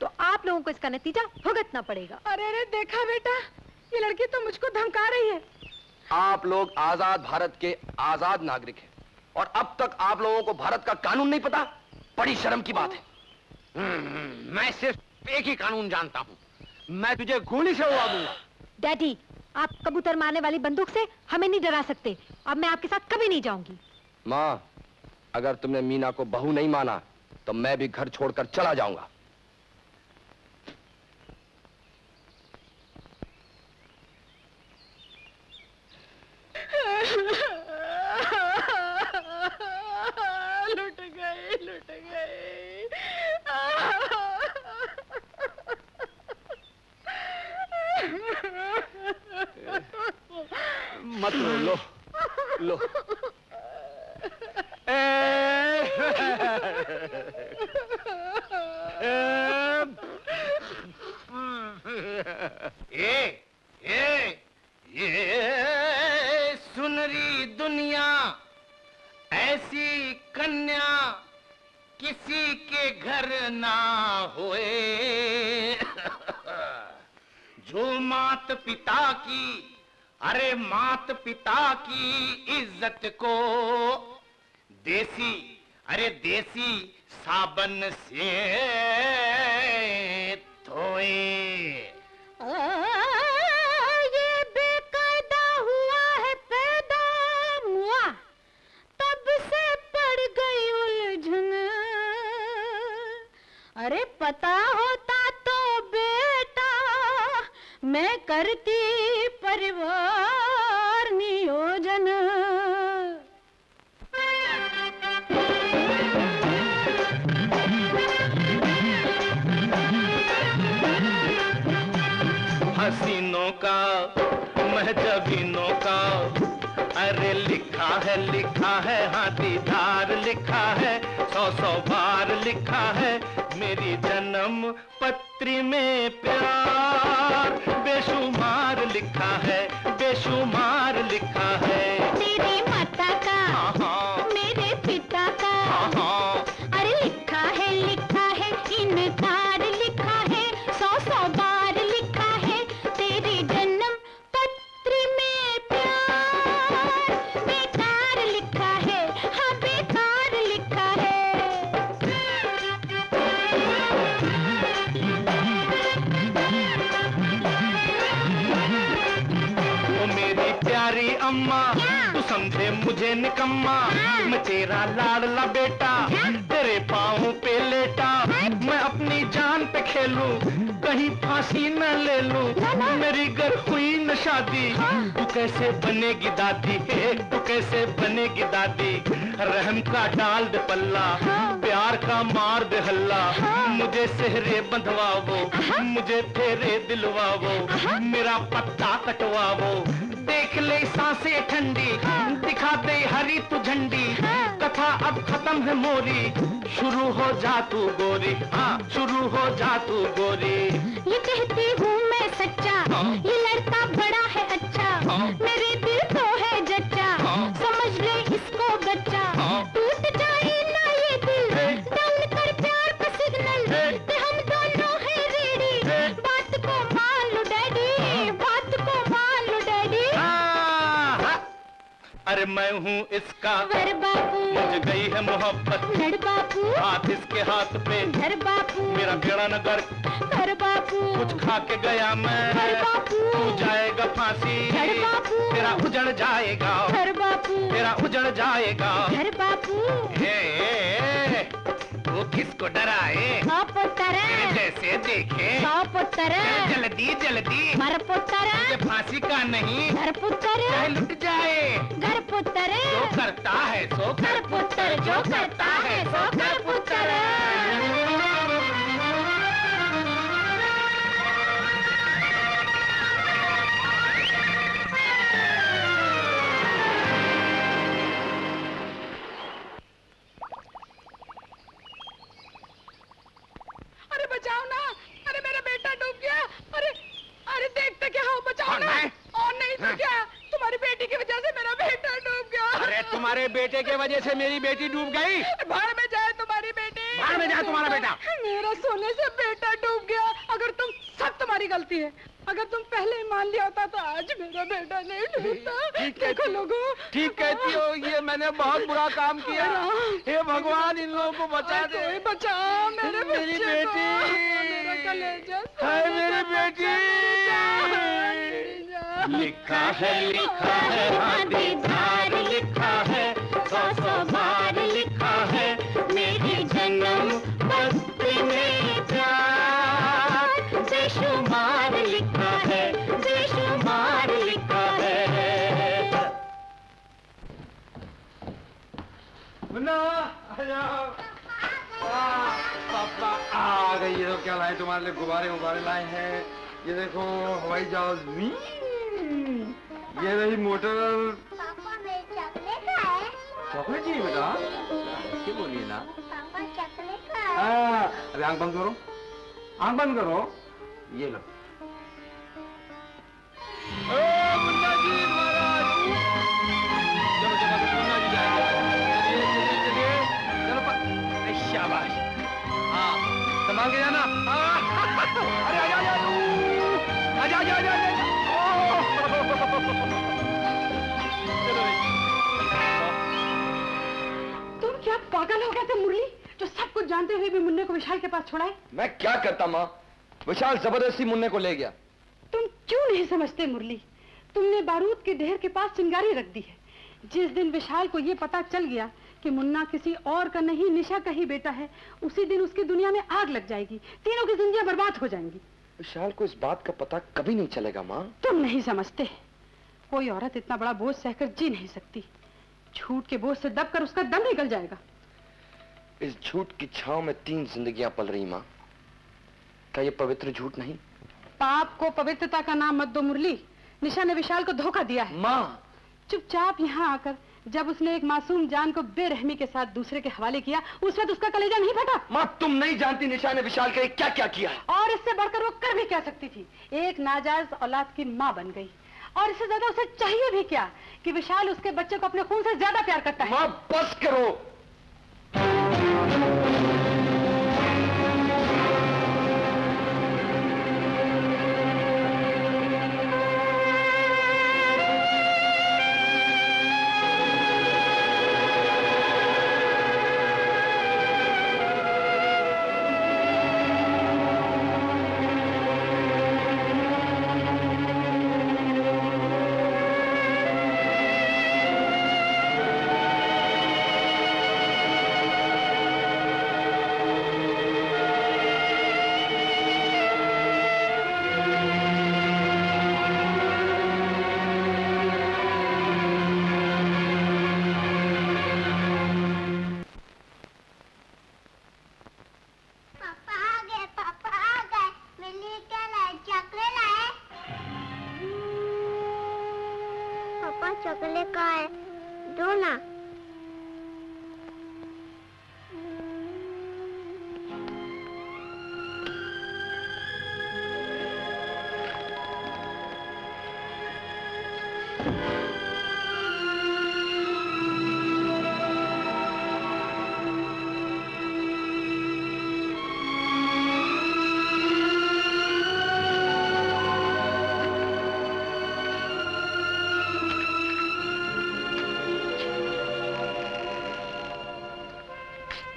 तो आप लोगों को इसका नतीजा भुगतना पड़ेगा। अरे अरे देखा बेटा? ये लड़की तो मुझको धमका रही है। आप लोग आज़ाद भारत के आज़ाद नागरिक हैं। और अब तक आप लोगों को भारत का कानून नहीं पता? बड़ी शर्म की बात है। हम्म, मैं सिर्फ़ एक ही कानून जानता हूँ। मैं तुझे गोली से उड़ा दूँगा। डैडी आप कबूतर मारने वाली बंदूक से हमें नहीं डरा सकते। अब मैं आपके साथ कभी नहीं जाऊँगी। माँ अगर तुमने मीना को बहू नहीं माना तो मैं भी घर छोड़कर चला जाऊँगा लुट गए लुट गए मत रो लो लो। ए, ए, ए, ए, ये सुनरी दुनिया ऐसी कन्या किसी के घर ना होए। जो मात पिता की अरे मात पिता की इज़्ज़त को देसी, अरे देसी साबन से धोए। ये बेकायदा हुआ है पैदा मुआ, तब से पड़ गई उलझन। अरे पता होता तो बेटा, मैं करती परिवार नियोजन। हसीनों का, महजबीनों का, अरे लिखा है लिखा है हाँ दीदार लिखा है, सौ सौ बार लिखा है, मेरी जन्म पत्री में प्यार, बेशुमार है बेशुमार लिखा है। निकम्मा मैं तेरा लाडला बेटा तेरे पाँव पे लेटा मैं अपनी जान पे खेलूं। कहीं फांसी न ले लूँ। मेरी घर हुई न शादी। तू कैसे बनेगी दादी? तू कैसे बनेगी दादी? रहम का डाल दे पल्ला प्यार का मार दे हल्ला। मुझे सेहरे बंधवावो मुझे फेरे दिलवावो मेरा पत्ता कटवावो। देख ले साँसें ठंडी दिखा दे हरी तू झंडी। कथा अब खत्म है मोरी। शुरू हो जा तू गोरी। हाँ शुरू हो जा तू गोरी। ये कहती हूँ मैं सच्चा ये लड़का बड़ा है अच्छा मेरे दिल को है जच्चा समझ ले इसको बच्चा। टूट जाए ना ये दिल डाल कर प्यार का सिग्नल। ते हम दोनों है रेडी बात को मान लो डैडी बात को मान लो डैडी। अरे मैं हूँ इसका वर मुझे गई है मोहब्बत। घर बापू। हाथ इसके हाथ पे। घर बापू। मेरा बेड़ा नगर घर बापू। कुछ खा के गया मैं। घर बापू। तू जाएगा फांसी। घर बापू। तेरा उजड़ जाएगा। घर बापू। तेरा उजड़ जाएगा। घर बापू। ए, ए, वो किसको डराए जैसे देखे जल्दी जल्दी मर पुत्र फांसी का नहीं घर पुत्र लुट जाए घर पुत्र जो करता है सो घर पुत्र जो करता है सो घर पुत्तर क्या तुम्हारी बेटी की वजह से मेरा बेटा डूब गया। अरे तुम्हारे बेटे के वजह से मेरी बेटी डूब गई। भाड़ में जाए तुम्हारी बेटी। भाड़ में जाए तुम्हारा बेटा। मेरा सोने से बेटा डूब गया। अगर तुम सब तुम्हारी गलती है अगर तुम पहले ही मान लिया होता तो आज मेरा बेटा नहीं डूबता। देखो लोगों ठीक कहती हो ये मैंने बहुत बुरा काम किया। हे भगवान इन लोगों को बचा दे। बचा मेरे मेरी बेटी। हाय मेरी बेटी। लिखा है लिखा है हाँ दीदार लिखा है सौ सौ बार लिखा है मेरी जन्म पत्री में प्यार बेशुमार लिखा है बेशुमार लिखा है। मुन्ना पापा आ गई ये तो क्या लाए तुम्हारे लिए गुब्बारे उबारे लाए हैं? ये देखो हवाई जहाज़। वी, ये रही मोटर पापा मेरे चॉकलेट है चॉकलेट चाहिए बेटा ऐसे बोलिए ना है हाँ, अरे आँख बंद करो आँख बंद करो ये लो शाबाश हाँ संभाल के जाना पागल हो गया थे मुरली जो सब कुछ जानते हुए भी मुन्ने को विशाल के पास छोड़ाए मैं क्या करता माँ? विशाल ज़बरदस्ती मुन्ने को ले गया। तुम क्यों नहीं समझते मुरली? तुमने बारूद के ढेर के पास चिंगारी रख दी है। जिस दिन विशाल को ये पता चल गया कि मुन्ना किसी और का नहीं निशा का ही बेटा है उसी दिन उसकी दुनिया में आग लग जाएगी। तीनों की जिंदगियाँ बर्बाद हो जाएँगी। विशाल को इस बात का पता कभी नहीं चलेगा माँ। तुम नहीं समझते। कोई औरत इतना बड़ा बोझ सहकर जी नहीं सकती। झूठ के बोझ से दबकर उसका दम निकल जाएगा। इस झूठ की छाव में तीन जिंदगियाँ पल रही माँ। क्या ये पवित्र झूठ नहीं? पाप को पवित्रता का नाम मत दो मुरली। निशा ने विशाल को धोखा दिया है। माँ! चुपचाप यहाँ आकर जब उसने एक मासूम जान को बेरहमी के साथ दूसरे के हवाले किया उस वक्त उसका कलेजा नहीं फटा। माँ तुम नहीं जानती निशा ने विशाल के क्या क्या किया और इससे बढ़कर वो कर भी क्या सकती थी? एक नाजायज औलाद की माँ बन गई। और इससे ज़्यादा उसे चाहिए भी क्या कि विशाल उसके बच्चे को अपने खून से ज़्यादा प्यार करता है? बस करो।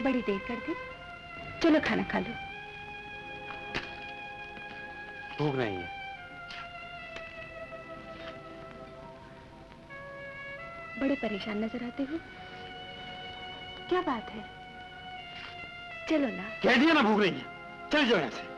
बड़ी देर कर दी। चलो खाना खा लो। भूख नहीं है। बड़े परेशान नज़र आते हो। क्या बात है? चलो ना। कह दिया ना भूख नहीं है। चल जाओ यहाँ से।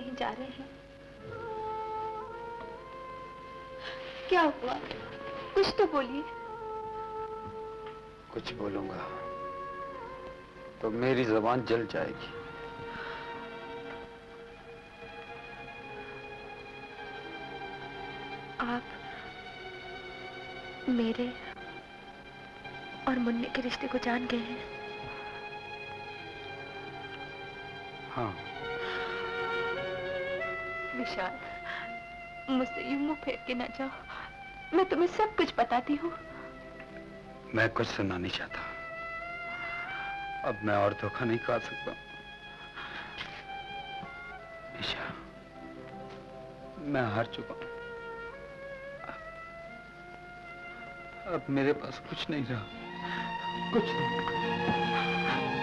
कहीं जा रहे हैं। क्या हुआ? कुछ तो बोलिए। कुछ बोलूँगा तो मेरी जबान जल जाएगी। आप मेरे और मुन्ने के रिश्ते को जान गए हैं हाँ। यूँ मुँह फेर के ना जाओ। मैं तुम्हें सब कुछ बताती हूँ। मैं कुछ सुनना नहीं चाहता। अब मैं और धोखा नहीं खा सकता। ईशा, मैं हार चुका हूँ। अब मेरे पास कुछ नहीं रहा। कुछ नहीं।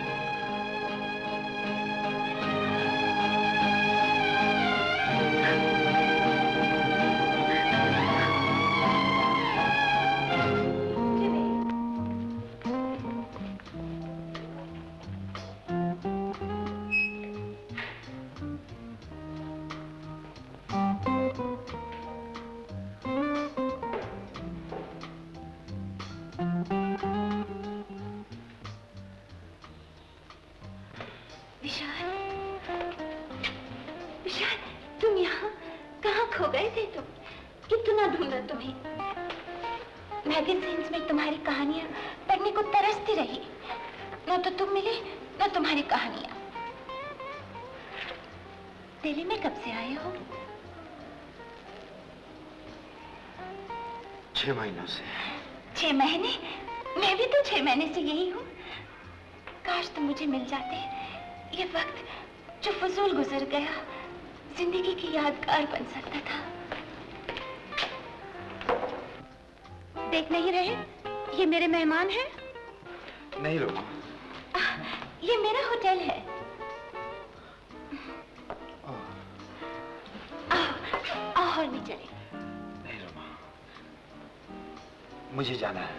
मुझे जाना है।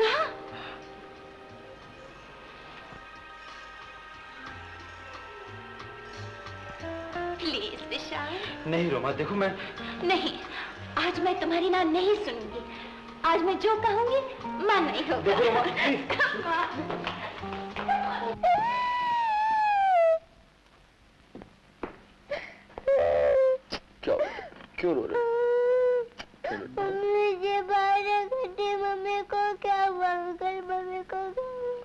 कहा? प्लीज़ विशाल नहीं रोमा देखो मैं नहीं आज मैं तुम्हारी ना नहीं सुनूँगी। आज मैं जो कहूँगी मैं नहीं होगा <laughs> क्या क्यों रो रहे मुझे बाहर करती मम्मी को क्या हुआ अंकल मम्मी को क्या हुआ?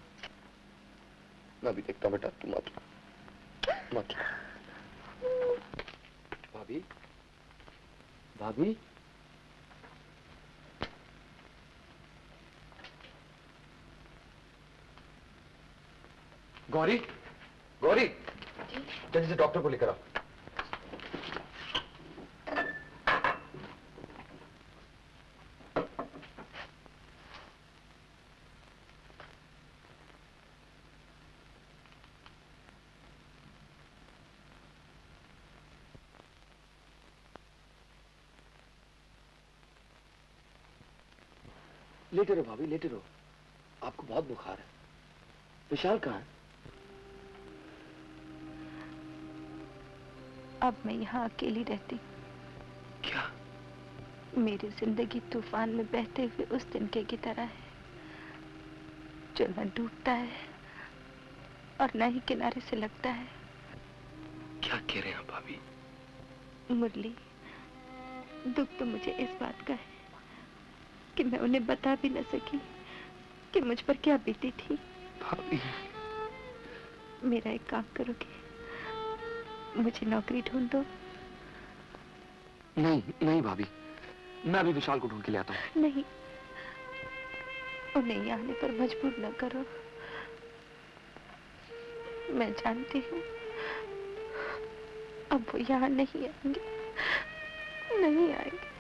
मैं भी देखता हूँ बेटा तुम मत रो। मत रो। भाभी भाभी गौरी गौरी जल्दी से डॉक्टर को लेकर आओ लेटे रहो भाभी लेटे रहो आपको बहुत बुखार है। विशाल कहाँ है? अब मैं यहाँ अकेली रहती। क्या? मेरी ज़िंदगी तूफ़ान में बहते हुए उस तिनके की तरह है जो न डूबता है और न ही किनारे से लगता है। क्या कह रहे हैं भाभी? मुरली दुख तो मुझे इस बात का है। कि मैं उन्हें बता भी न सकी कि मुझ पर क्या बीती थी। भाभी मेरा एक काम करोगे? मुझे नौकरी ढूंढ दो। नहीं नहीं भाभी। मैं अभी विशाल को ढूंढ के ले आता हूँ। नहीं। उन्हें आने पर मजबूर न करो। मैं जानती हूँ। अब वो यहाँ नहीं आएँगे। नहीं आएँगे।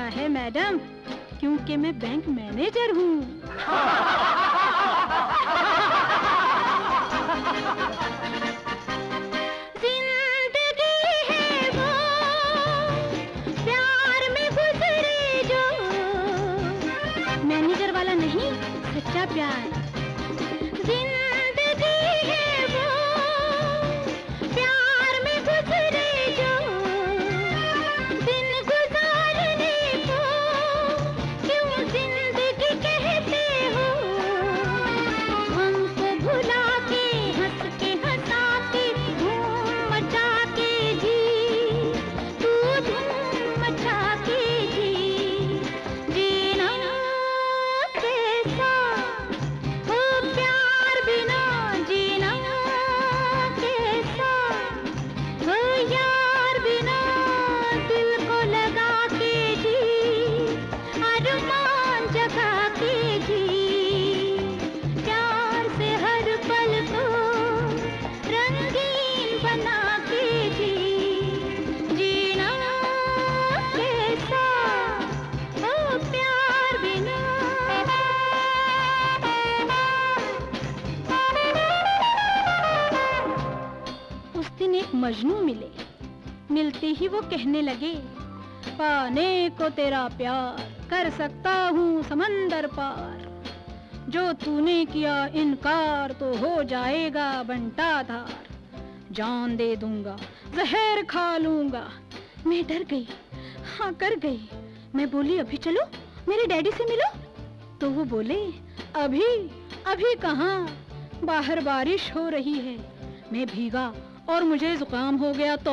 देखा है। ही वो कहने लगे, पाने को तेरा प्यार कर सकता हूँ समंदर पार। जो तूने किया इनकार तो हो जाएगा बंटा धार जान दे दूँगा, जहर खा लूँगा। मैं डर गई हाँ कर गई। मैं बोली, अभी चलो, मेरे डैडी से मिलो। तो वो बोले, अभी अभी कहाँ? बाहर बारिश हो रही है। मैं भीगा और मुझे जुकाम हो गया तो?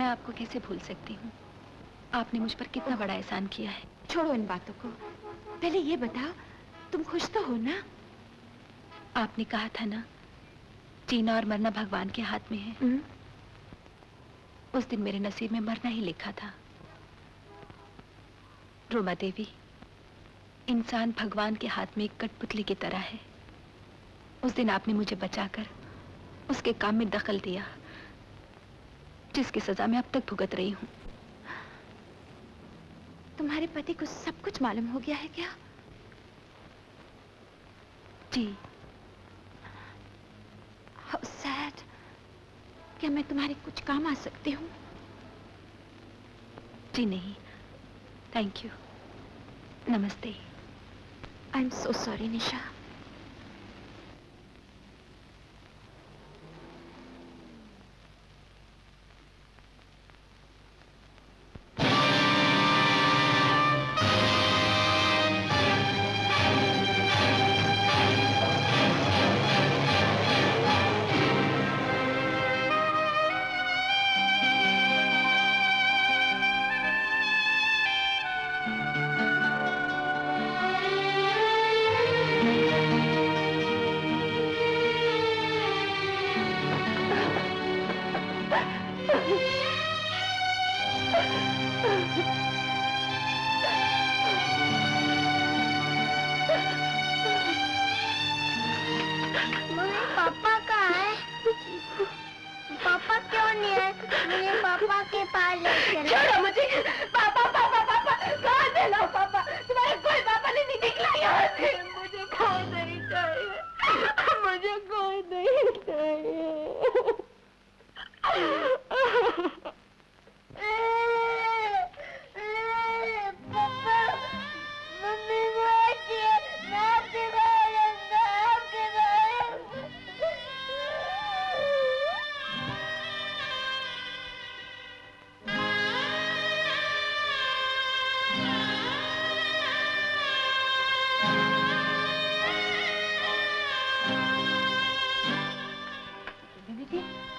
मैं आपको कैसे भूल सकती हूँ? आपने मुझ पर कितना बड़ा एहसान किया है। छोड़ो इन बातों को। पहले ये बताओ तुम खुश तो हो ना? आपने कहा था ना जीना और मरना भगवान के हाथ में है। उस दिन मेरे नसीब में मरना ही लिखा था। रोमा देवी इंसान भगवान के हाथ में एक कठपुतली की तरह है। उस दिन आपने मुझे बचाकर उसके काम में दखल दिया। जिसकी सजा मैं अब तक भुगत रही हूँ। तुम्हारे पति को सब कुछ मालूम हो गया है क्या? जी। How sad. क्या मैं तुम्हारे कुछ काम आ सकती हूँ? जी नहीं। थैंक यू नमस्ते। I am so sorry Nisha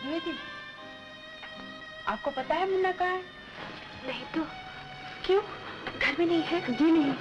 Dwivedi आपको पता है मुन्ना कहाँ है? नहीं तो क्यों? घर में नहीं है? जी नहीं।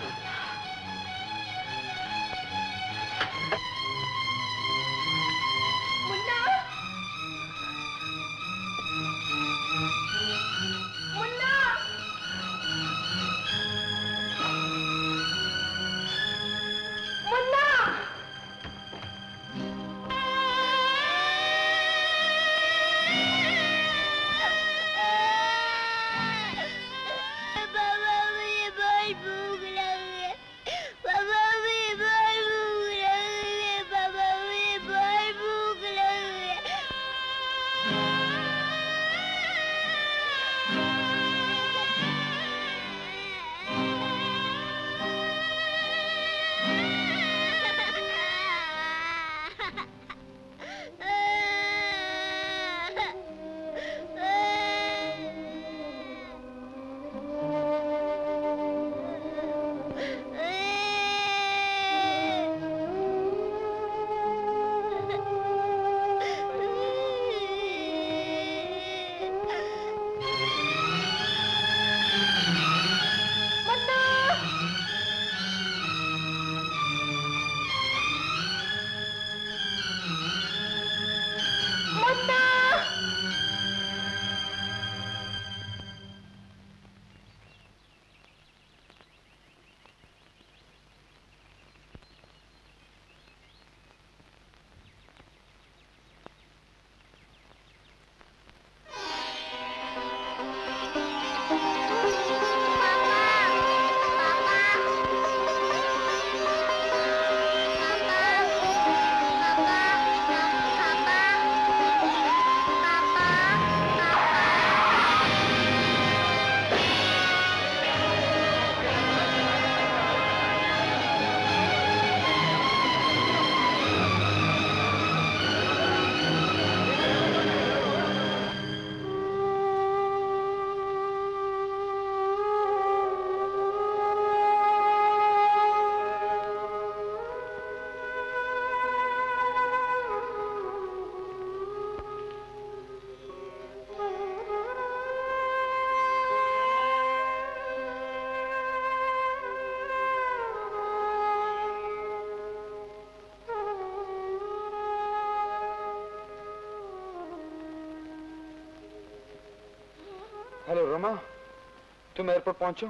तुम एयरपोर्ट पहुंचो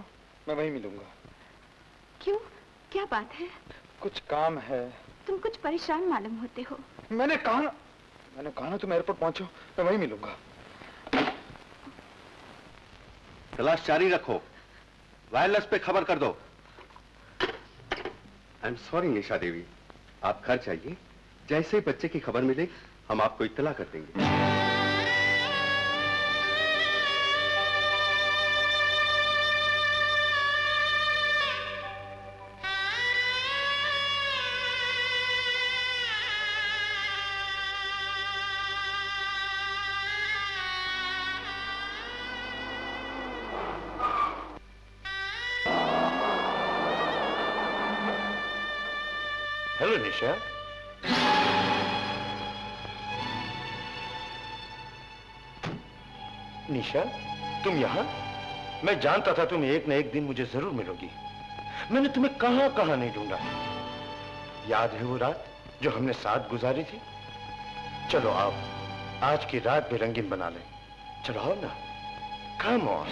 मैं वहीं मिलूँगा। क्यों? क्या बात है? कुछ काम है। तुम कुछ परेशान मालूम होते हो। मैंने कहा मैंने कहा ना तुम एयरपोर्ट पहुंचो मैं वहीं मिलूँगा। तलाश जारी रखो। वायरलेस पे खबर कर दो। I am sorry Nisha Devi. आप घर जाइए। जैसे ही बच्चे की खबर मिलेगी हम आपको इत्तला कर देंगे। हेलो निशा तुम यहाँ? मैं जानता था तुम एक न एक दिन मुझे ज़रूर मिलोगी। मैंने तुम्हें कहाँ कहाँ नहीं ढूंढा। याद है वो रात जो हमने साथ गुजारी थी? चलो आप, आज की रात भी रंगीन बना लें। चलो आओ ना। कम ऑन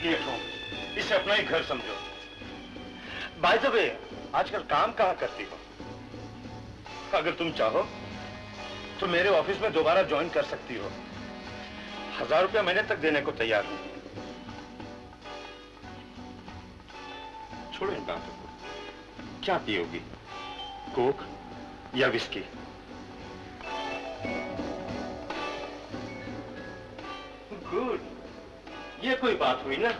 इसे अपना ही घर समझो। भाई द आजकल काम कहाँ करती हो? अगर तुम चाहो तो मेरे ऑफ़िस में दोबारा ज्वाइन कर सकती हो। हज़ार रुपया महीने तक देने को तैयार हूँ। छोड़ो इन बातों को। क्या पियोगी? कोक या विस्की कोई बात हुई ना?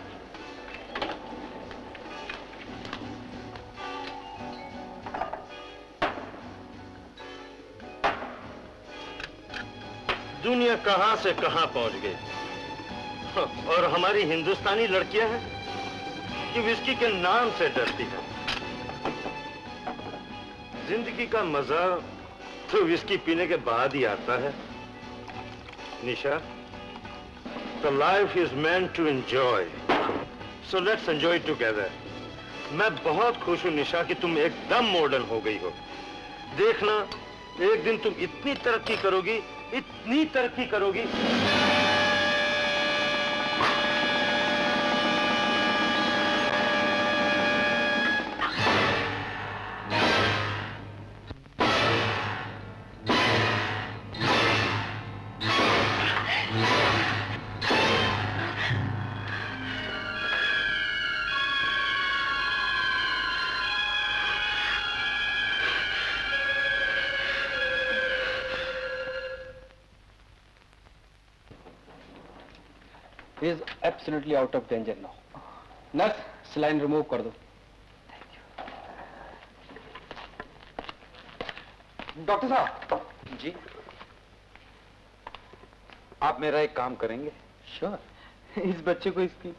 दुनिया कहाँ से कहाँ पहुँच गई? और हमारी हिंदुस्तानी लड़कियाँ हैं कि विस्की के नाम से डरती हैं। ज़िंदगी का मज़ा तो विस्की पीने के बाद ही आता है। Nisha? The life is meant to enjoy so let's enjoy together मैं बहुत खुश हूँ, निशा, कि तुम एकदम मॉडर्न हो गई हो। देखना, एक दिन तुम इतनी तरक्की करोगी, इतनी तरक्की करोगी। He out of danger now. Nurse saline remove कर दो। डॉक्टर साहब। जी। आप मेरा एक काम करेंगे? Sure sure. <laughs> इस बच्चे को इसकी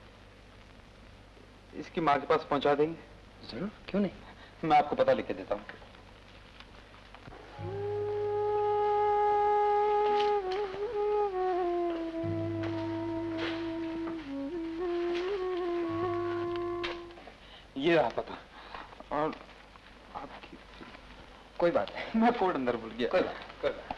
इसकी माँ के पास पहुँचा देंगे। ज़रूर क्यों नहीं? मैं आपको पता लिख के देता हूँ। रहा पता? और आपकी कोई बात नहीं। मैं कोड अंदर भूल गया। कोई बात कोई बात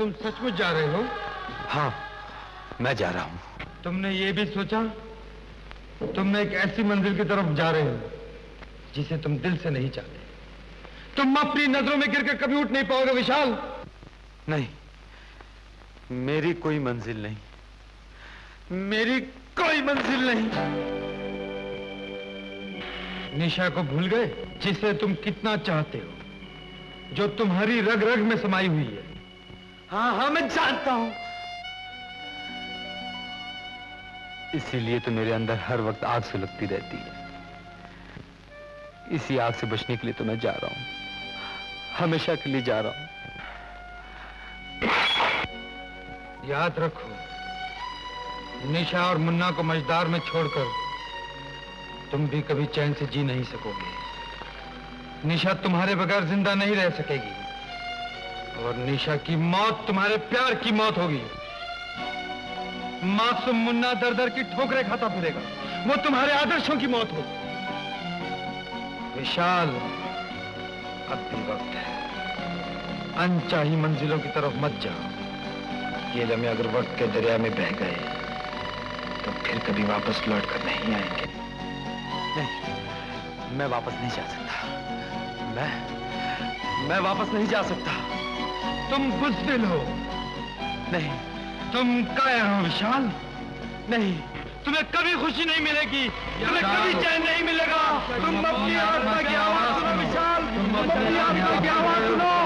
तुम सचमुच जा रहे हो? हाँ मैं जा रहा हूँ। तुमने ये भी सोचा? तुम एक ऐसी मंजिल की तरफ़ जा रहे हो जिसे तुम दिल से नहीं चाहते। तुम अपनी नज़रों में गिरकर कभी उठ नहीं पाओगे विशाल। नहीं मेरी कोई मंजिल नहीं। मेरी कोई मंजिल नहीं। निशा को भूल गए जिसे तुम कितना चाहते हो जो तुम्हारी रग रग में समाई हुई है। हाँ हाँ मैं जानता हूँ। इसीलिए तो मेरे अंदर हर वक्त आग सुलगती रहती है। इसी आग से बचने के लिए तो मैं जा रहा हूँ। हमेशा के लिए जा रहा हूँ। याद रखो निशा और मुन्ना को मजदार में छोड़कर तुम भी कभी चैन से जी नहीं सकोगे। निशा तुम्हारे बगैर ज़िंदा नहीं रह सकेगी। और निशा की मौत तुम्हारे प्यार की मौत होगी। मासूम मुन्ना दर दर की ठोकरें खाता फिरेगा। वो तुम्हारे आदर्शों की मौत होगी। विशाल, अब भी वक्त है। अनचाही मंजिलों की तरफ़ मत जाओ। ये लम्हे अगर वक्त के दरिया में बह गए तो फिर कभी वापस लौट कर नहीं आएँगे। नहीं, मैं वापस नहीं जा सकता। मैं मैं वापस नहीं जा सकता। तुम बुजदिल हो। नहीं तुम कायर हो विशाल। नहीं तुम्हें कभी खुशी नहीं मिलेगी। तुम्हें कभी चैन नहीं मिलेगा। तुम अपनी आत्मा की आवाज़ सुनो विशाल। तुम अपनी आत्मा की आवाज़ सुनो।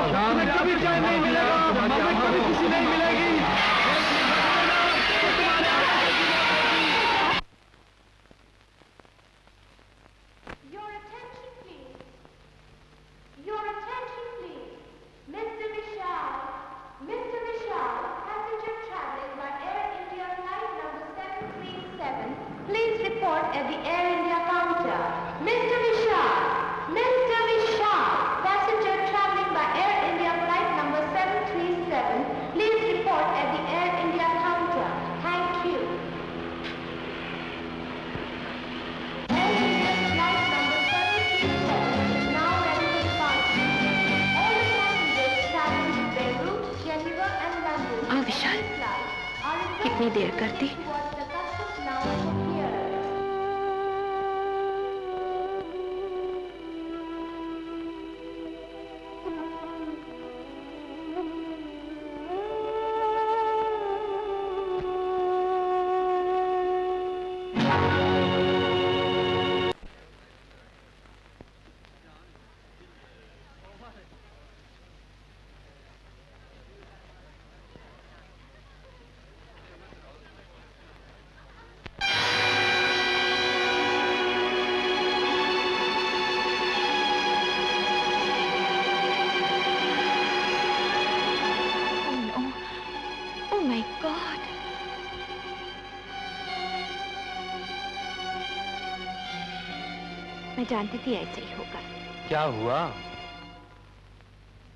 जानती थी ऐसे ही होगा क्या हुआ?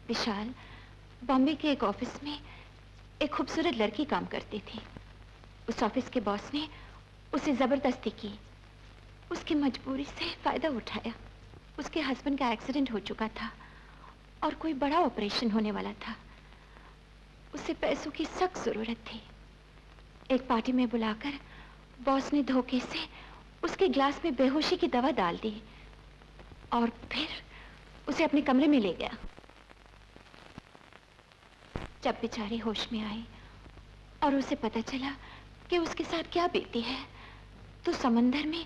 विशाल बॉम्बे के एक ऑफ़िस में एक खूबसूरत लड़की काम करती थी। उस ऑफ़िस के बॉस ने उसे ज़बरदस्ती की। उसकी मजबूरी से फ़ायदा उठाया। उसके हस्बैंड का एक्सीडेंट हो चुका था और कोई बड़ा ऑपरेशन होने वाला था। उसे पैसों की सख्त ज़रूरत थी। एक पार्टी में बुलाकर बॉस ने धोखे से उसके ग्लास में बेहोशी की दवा डाल दी। और फिर उसे अपने कमरे में ले गया। जब बेचारी होश में आई और उसे पता चला कि उसके साथ क्या बीती है तो समंदर में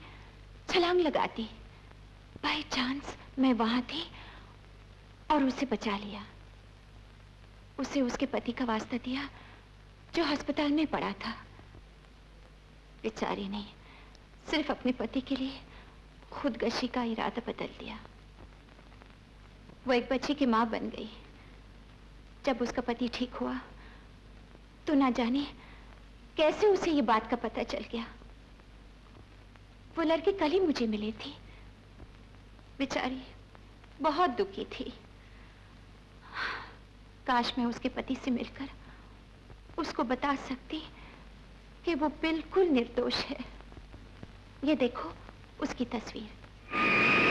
छलांग लगा दी बाई चांस मैं वहाँ थी और उसे बचा लिया। उसे उसके पति का वास्ता दिया, जो अस्पताल में पड़ा था। बेचारी ने सिर्फ़ अपने पति के लिए खुदगशी का इरादा बदल दिया। वो एक बच्ची की माँ बन गई। जब उसका पति ठीक हुआ तो ना जाने कैसे उसे ये बात का पता चल गया। वो लड़की कल ही मुझे मिली थी। बेचारी बहुत दुखी थी। काश मैं उसके पति से मिलकर उसको बता सकती कि वो बिल्कुल निर्दोष है। ये देखो उसकी तस्वीर।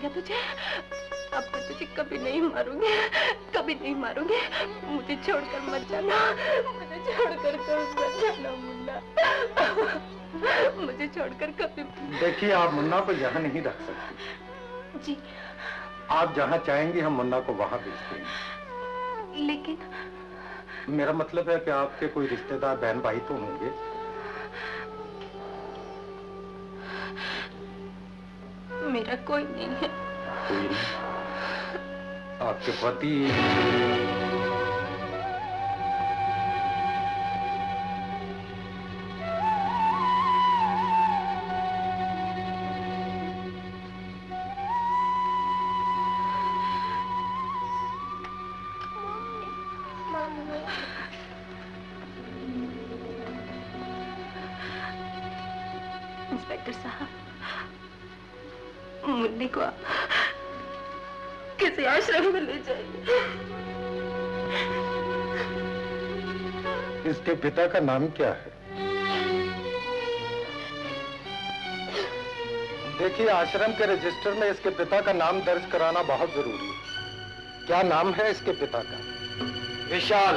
गया तुझे? अब मैं तुझे कभी नहीं मारूँगी कभी नहीं मारूँगी। मुझे छोड़कर मत जाना मुझे छोड़कर कभी मत जाना मुन्ना। मुझे छोड़कर कभी देखिए आप मुन्ना को यहाँ नहीं रख सकते। जी। आप जहाँ चाहेंगे हम मुन्ना को वहाँ भेज देंगे। लेकिन मेरा मतलब है कि आपके कोई रिश्तेदार बहन भाई तो होंगे। मेरा कोई नहीं है। कोई नहीं। आपके पति पिता का नाम क्या है? देखिए, आश्रम के रजिस्टर में इसके पिता का नाम दर्ज कराना बहुत ज़रूरी है। क्या नाम है इसके पिता का? विशाल।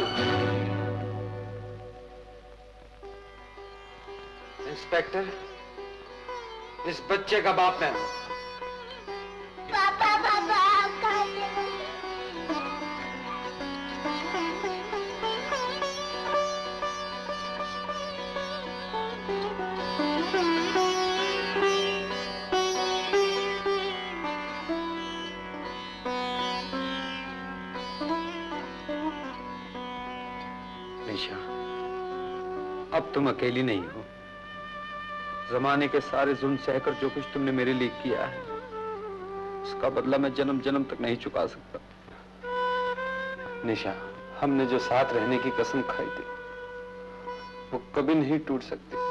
इंस्पेक्टर, इस बच्चे का बाप मैं हूँ। पापा तुम अकेली नहीं हो। जमाने के सारे जुल्म सहकर जो कुछ तुमने मेरे लिए किया है, उसका बदला मैं जन्म जन्म तक नहीं चुका सकता। निशा, हमने जो साथ रहने की कसम खाई थी, वो कभी नहीं टूट सकती।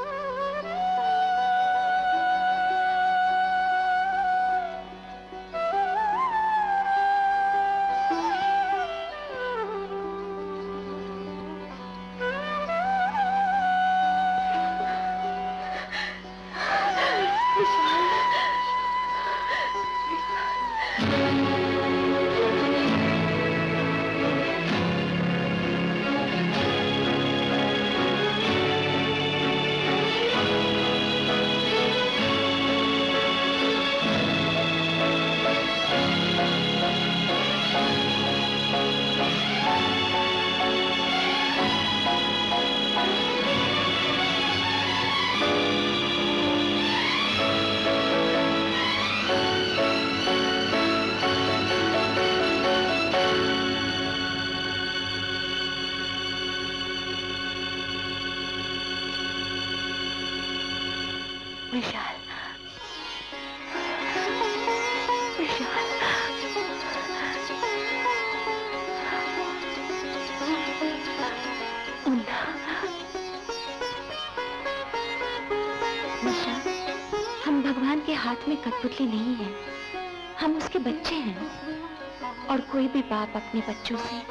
अपने बच्चों से।